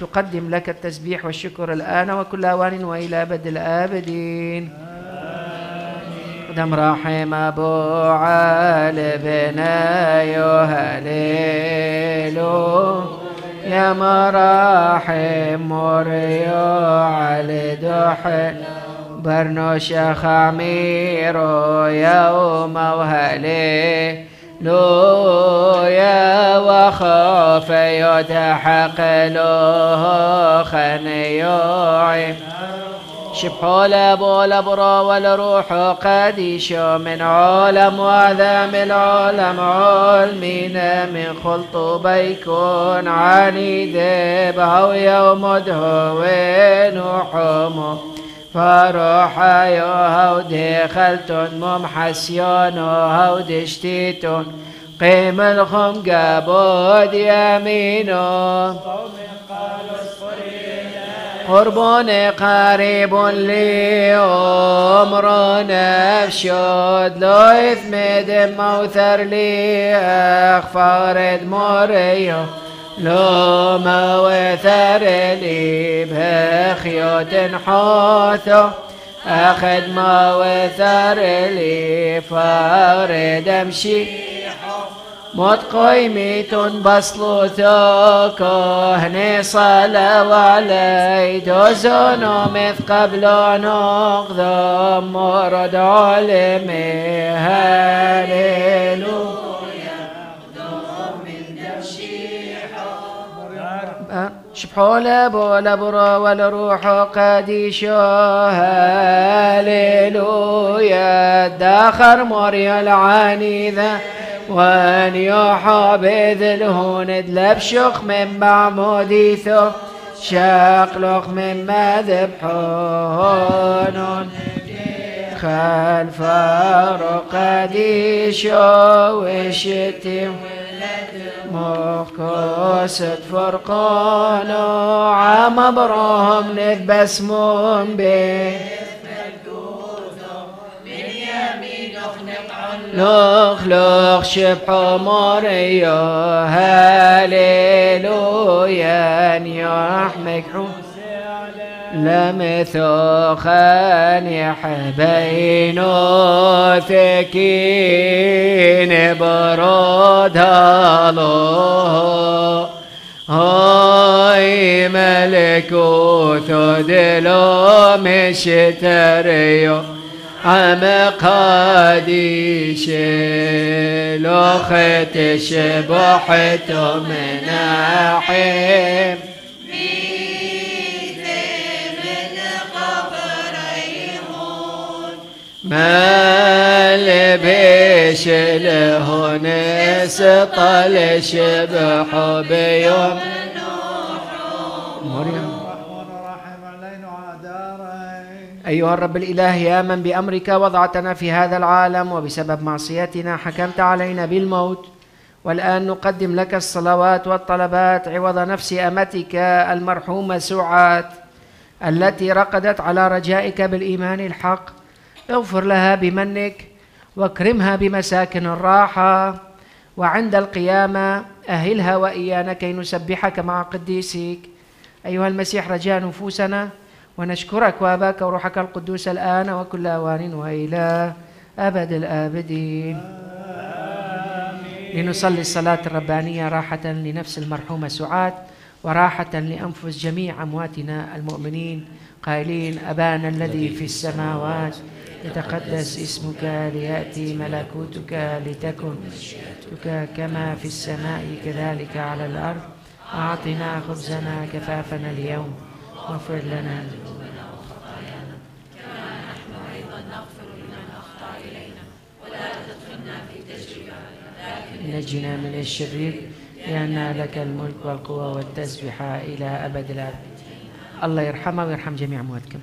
تقدم لك التسبيح والشكر الآن وكل أوان وإلى أبد الآبدين. دم رحم أبو علي بن يهليلو يا مراحم مريو علي دحل برنوش خميرو يوم وهلي. لويا وخاف يتحق له خنيوعي شبحول أبو الأبرى والروح قديش من عالم وعدم العالم علمين من خلط بيكون عنيد بهو يوم دهوين وحمو فروح يوهو دخلتون ممحسيون وهو دشتيتون قيم الخم قابود يمينو قربون قريب لي أمر نفشد لو إثمد موثر لي أخفارد مريو لو موثر لي بخيوت حوثو أخذ موثر لي فارد أمشي موت قيميتون بصلوتو كهني صلى علي. دوزونو مث قبلو نقضم مرد علمي. هاليلو شبحو لابو لبرو والروح قديشو هاليلويا داخر موريا العنيذة وان يوحى بذلهون دلبشخ من بعموديثو شاقلق من مذبحون خلف رقديشو وشتم مقصد فرقانو عم برهم نتبسمون به. لوخ شبح موريو هاليلويا يحمك لمثوخان يحبينو ثكين برود هالو هاي ملكوت دلو مشتريو عم قاديش لوخت شبحت مناحم ما لبيش له نسطل شبح بيوم مريم. أيها الرب الإله يا من بأمرك وضعتنا في هذا العالم وبسبب معصيتنا حكمت علينا بالموت. والآن نقدم لك الصلوات والطلبات عوض نفس أمتك المرحومة سعاد التي رقدت على رجائك بالإيمان الحق. اغفر لها بمنك واكرمها بمساكن الراحة. وعند القيامة أهلها وإيانا كي نسبحك مع قديسك. أيها المسيح رجاء نفوسنا ونشكرك وأباك وروحك القدوس الآن وكل أوان وإلى أبد الآبدين. لنصلي الصلاة الربانية راحة لنفس المرحومة سعاد. وراحة لأنفس جميع أمواتنا المؤمنين. قائلين أبانا الذي في السماوات يتقدس اسمك ليأتي ملكوتك لتكن. مشيئتك كما في السماء كذلك على الأرض. أعطنا خبزنا كفافنا اليوم. واغفر لنا. نجنا من الشرير. لأن لك الملك والقوة والتسبحة إلى أبد الآبد. الله يرحمه ويرحم جميع أمواتكم.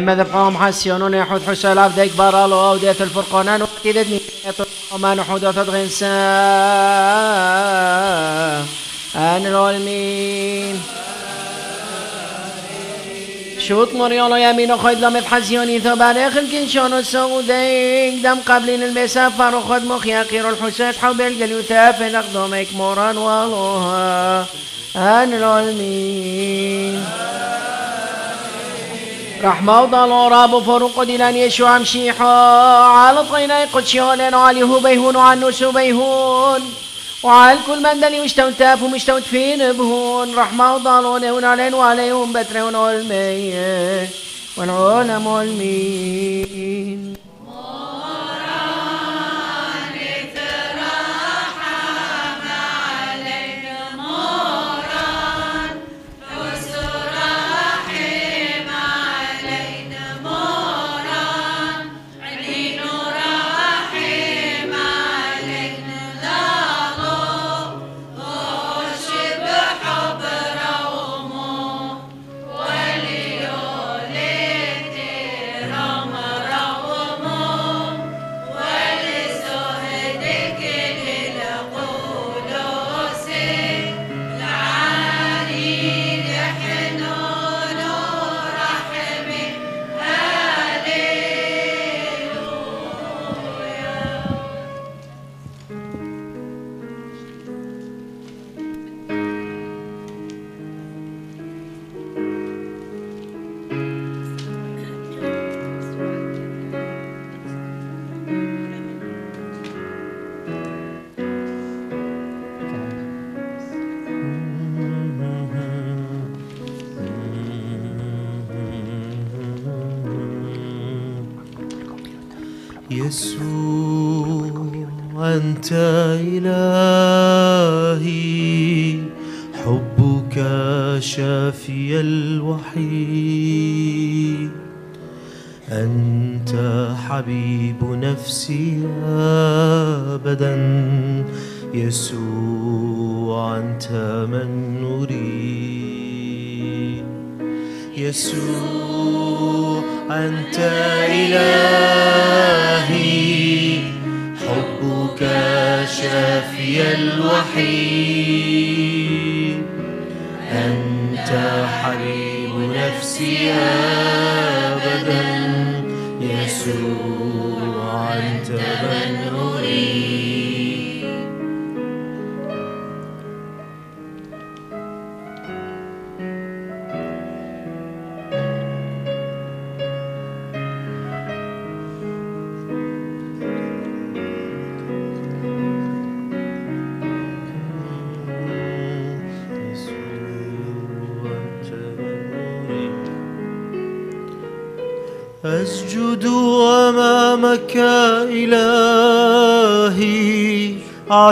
مما ذبحهم حسيون يحوذ حسال عبدك برالو أو ديت الفرقانان وقتي ذدني وما نحوذ تدغنسا أن العلمين شوط مريالو يمين خيد لم حزيوني ثوبان اخر كنشان السعوديك دم قبلين المسافة رخد مخيا قير الحسات حوب القليوتا في نقدمك موران والوها العلمين رحمة وضل راب فروق دلان يشوع مشيحا على طينا قدشيون وعلى بيهون وعن نسو بيهون. وعلى كل من دلي مشتون تاف ومشتون فين بهون. رحمة وضل ونعلن وعليهم بترون والمية والعلم والمين يسوع أنت إلهي. حبك شافي الوحيد. أنت حبيب نفسي أبدا. يسوع أنت من نريد يسوع. أنت إلهي حبك شافي الوحيد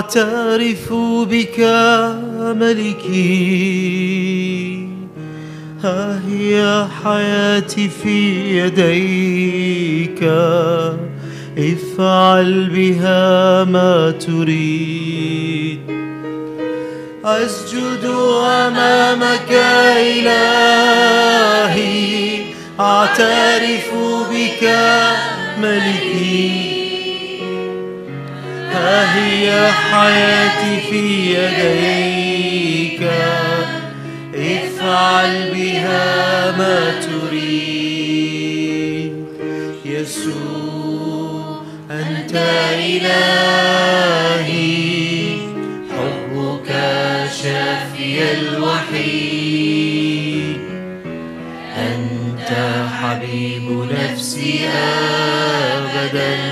أعترف بك ملكي؟ ها هي حياتي في يديك افعل بها ما تريد. أسجد أمامك إلهي أعترف بك ملكي. ها هي حياتي في يديك. افعل بها ما تريد. يسوع أنت إلهي. حبك شافي الوحيد. أنت حبيب نفسي أبدا.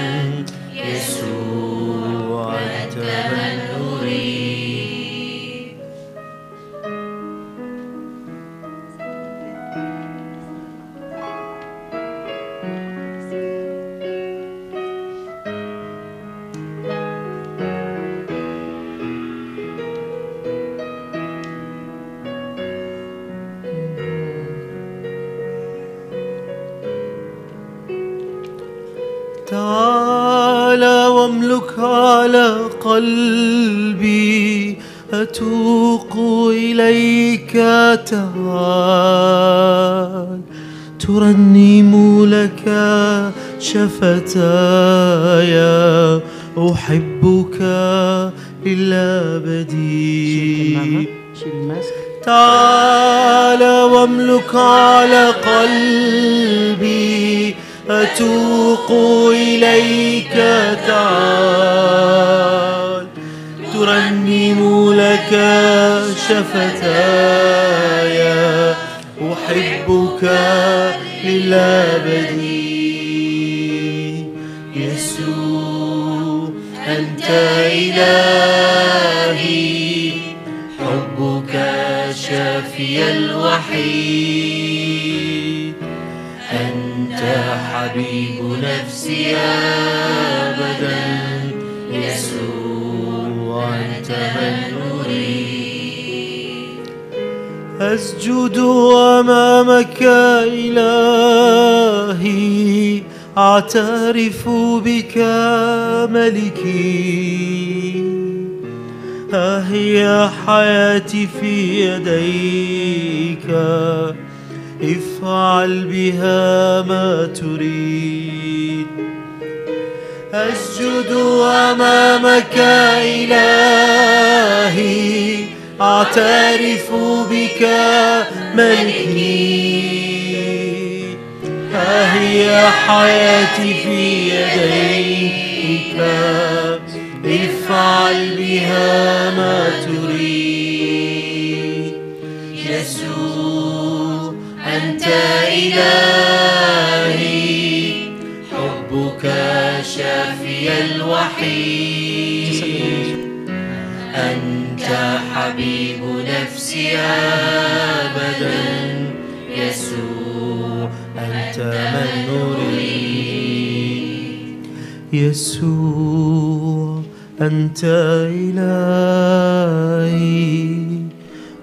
ها هي حياتي في يديك. افعل بها ما تريد. أسجد أمامك إلهي. أعترف بك ملكي. ها هي حياتي في يديك. افعل بها ما تريد يسوع أنت إلهي حبك شافي الوحيد. أنت حبيب نفسي أبدا. يسوع أنت من نريد. يسوع أنت إلهي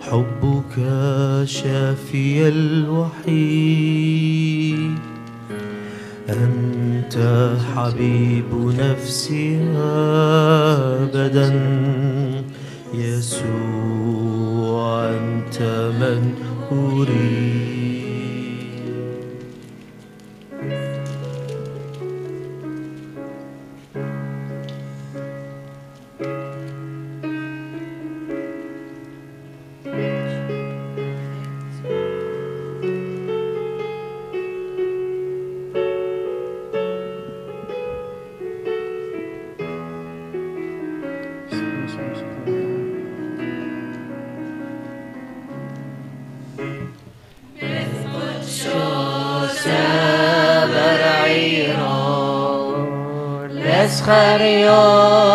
حبك شافي الوحيد. أنت حبيب نفسي أبدا. يسوع أنت من أريد. Hari Om.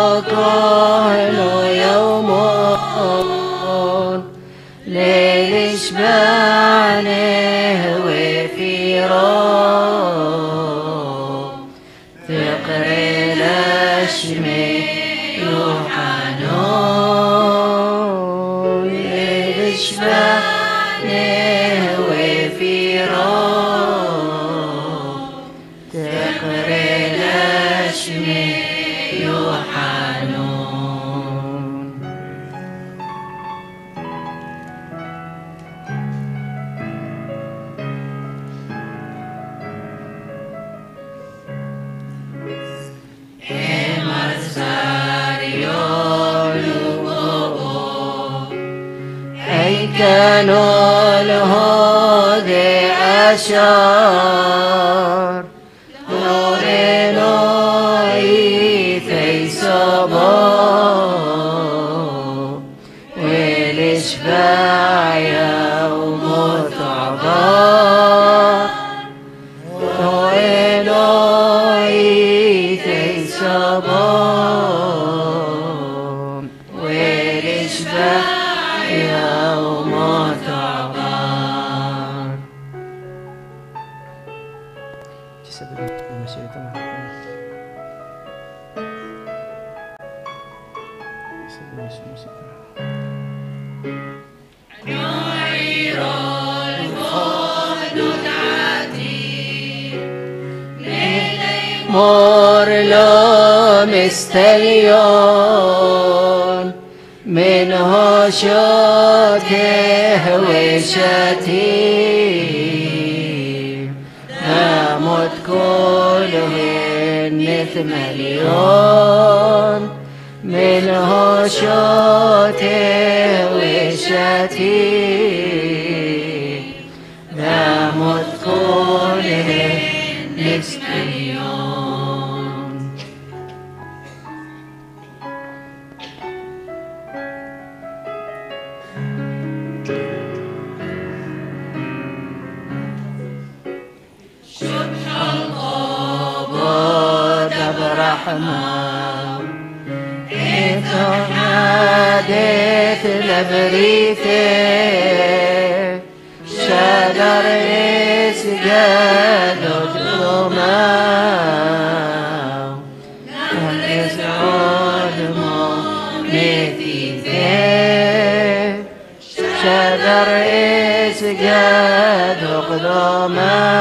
everything. Shadar is Gadot Lomao. And is Odmo Metite. Shadar is Gadot now.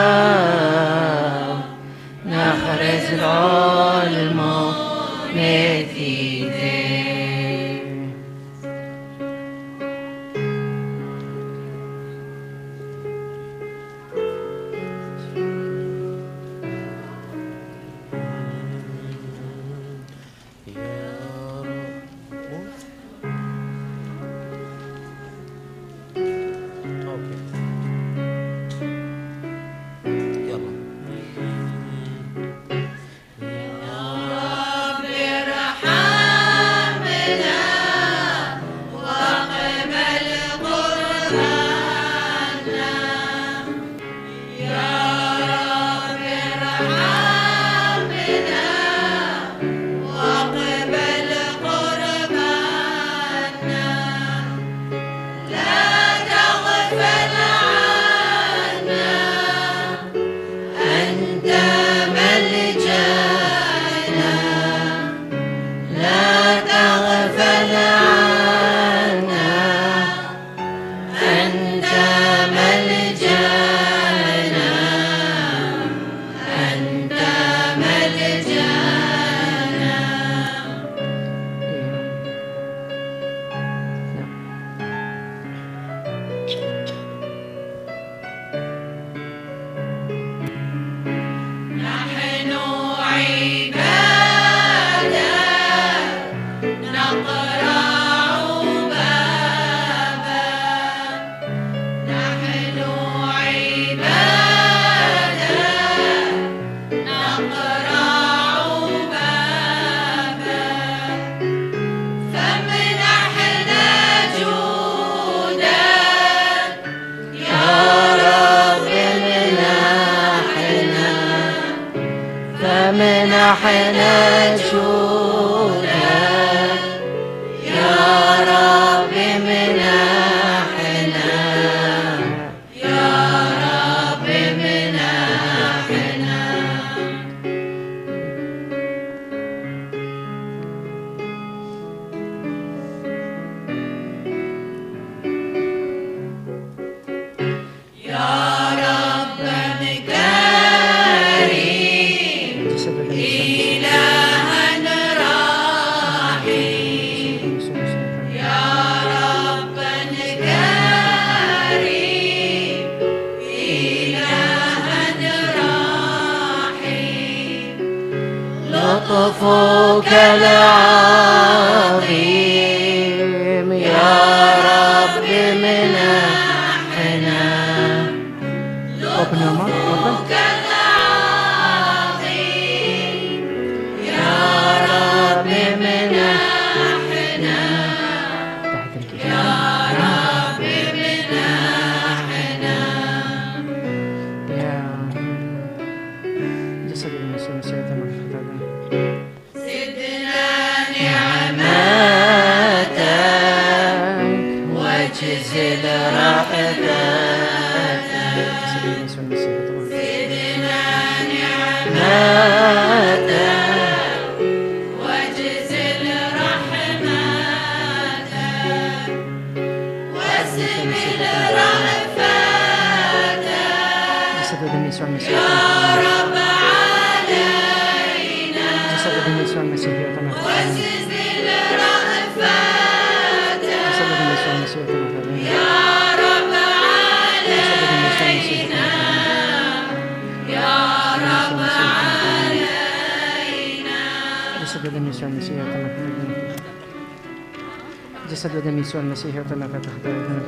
جسد ودم يسوع المسيح يعطي ما فتح خطايا الذنوب.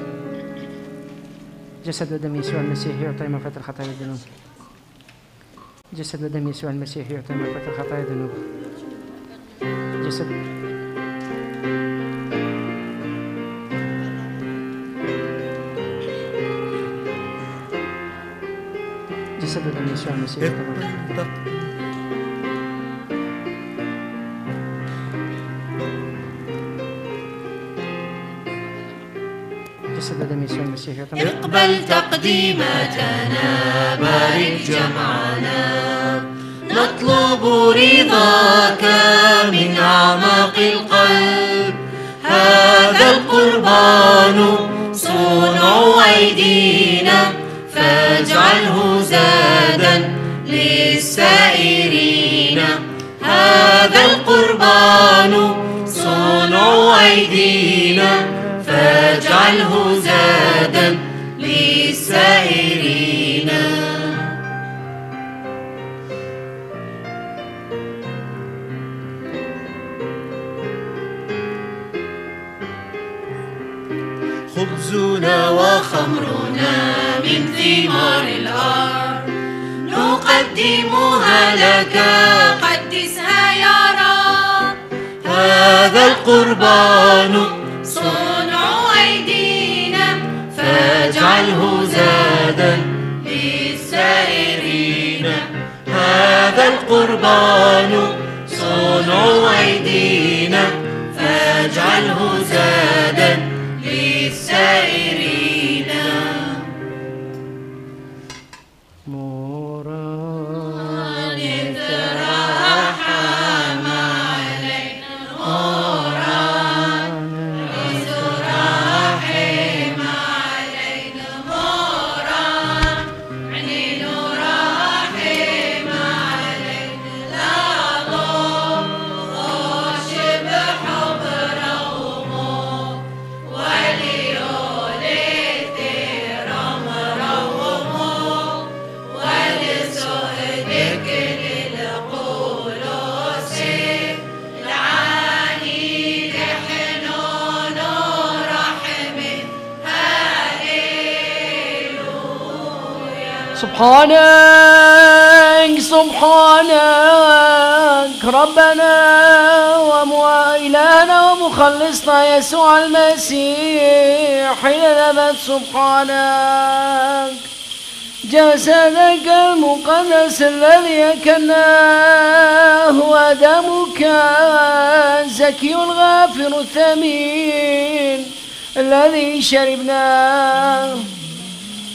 جسد ودم يسوع المسيح يعطي ما فتح خطايا الذنوب. جسد ودم يسوع المسيح يعطي ما فتح خطايا الذنوب. جسد جسد ودم يسوع المسيح يعطي ما فتح أقبل تقديمتنا بارك جمعنا. نطلب رضاك من أعماق القلب. هذا القربان صنع أيدينا فاجعله زادا لك قدسها يا رب. هذا القربان صنع أيدينا فاجعله زادا للسائرين. هذا القربان سبحانك سبحانك ربنا وإلهنا ومخلصنا يسوع المسيح. حين نبت سبحانك جسدك المقدس الذي أكلناه ودمك الزكي الغافر الثمين الذي شربناه.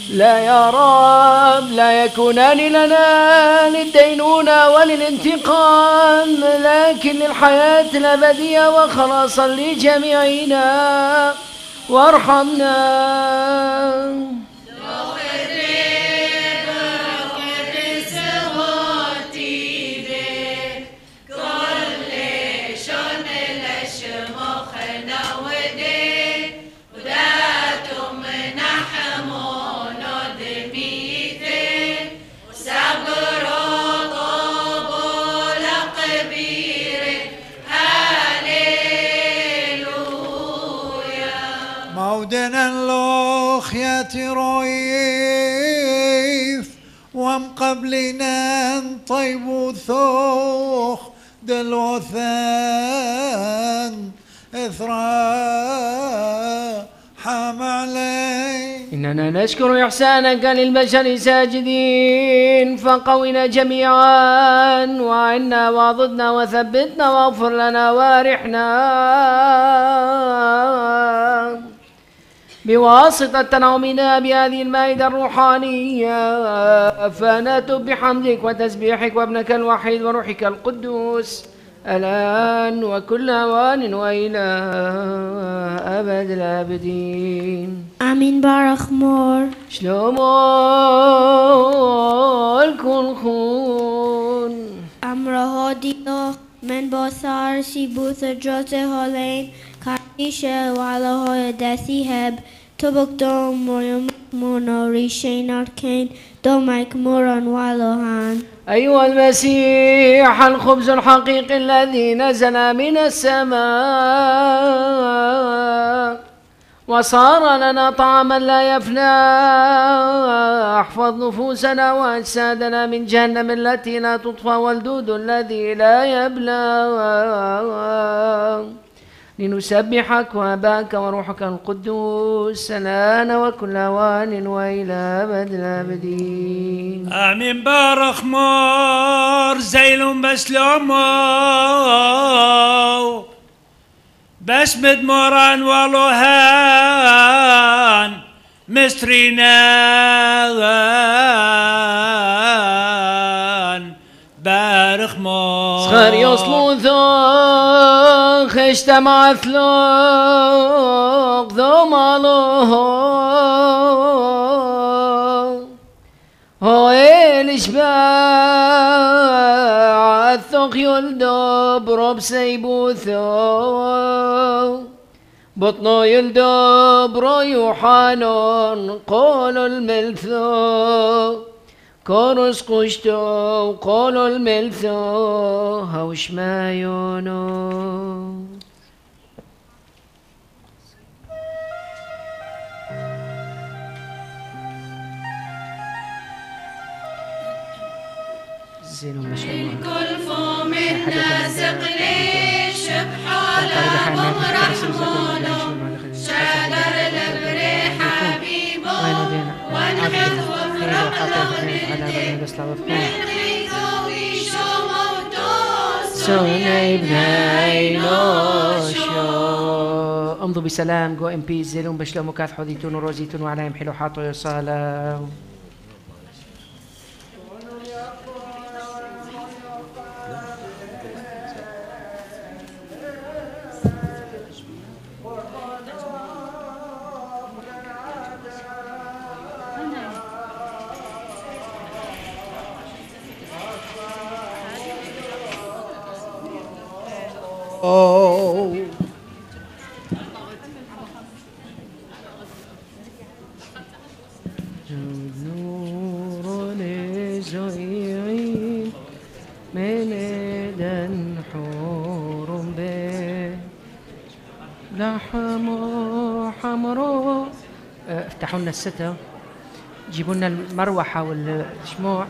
لا يا رب لا يكونان لنا للدينونة وللانتقام لكن للحياة الأبدية وخلاصا لجميعنا. وارحمنا. قبلنا طيب ثوخ دلوثان إثرا حام علي إننا نشكر إحسانك للبشر ساجدين. فقونا جميعا وعنا وضدنا وثبتنا واغفر لنا وارحنا. بواسطة تنعمنا بهذه المائدة الروحانية. فنتب بحمدك وتسبيحك وابنك الوحيد وروحك القدوس. الآن وكل أوان وإلى أبد الآبدين. Amin Barak Mor. شلومو الكل امرها دیدو من با سرسی بوث جات هالین کارنیشه و علاهای دستی هب تو بکدوم مریم مناری شینار کین دومک مران والوهان أيها المسيح الخبز الحقيقي الذي نزل من السماء. وصار لنا طعاما لا يفنى. احفظ نفوسنا وأجسادنا من جهنم التي لا تطفى والدود الذي لا يبلى. لنسبحك وأباك وروحك القدوس الان وكل اوان وإلى أبد الأبدين. آمين. بارخ مور زيلون بسلومو بس مدمران ولوهان مسترينان. بارخ مو صغار يوصلوا ذوق اجتمع ثلوق ذو مالوه هو الاشباع الثوق يلدب رب سيبوثو. بطنو يلدب ريوحانون قولوا الملثو. كورس قشتو قولوا الملثو هوش ما يونو زين ما شاء الله. كل فم الناسق ليش بحالة بمرحمونه شادر نوشو امضوا بسلام جو ام بي زيلون بشلومو كاث حذيتون وروزيتون وعليهم حلو حاطو يصالا حمراء افتحوا لنا الستة. جيبوا لنا المروحة والشموع.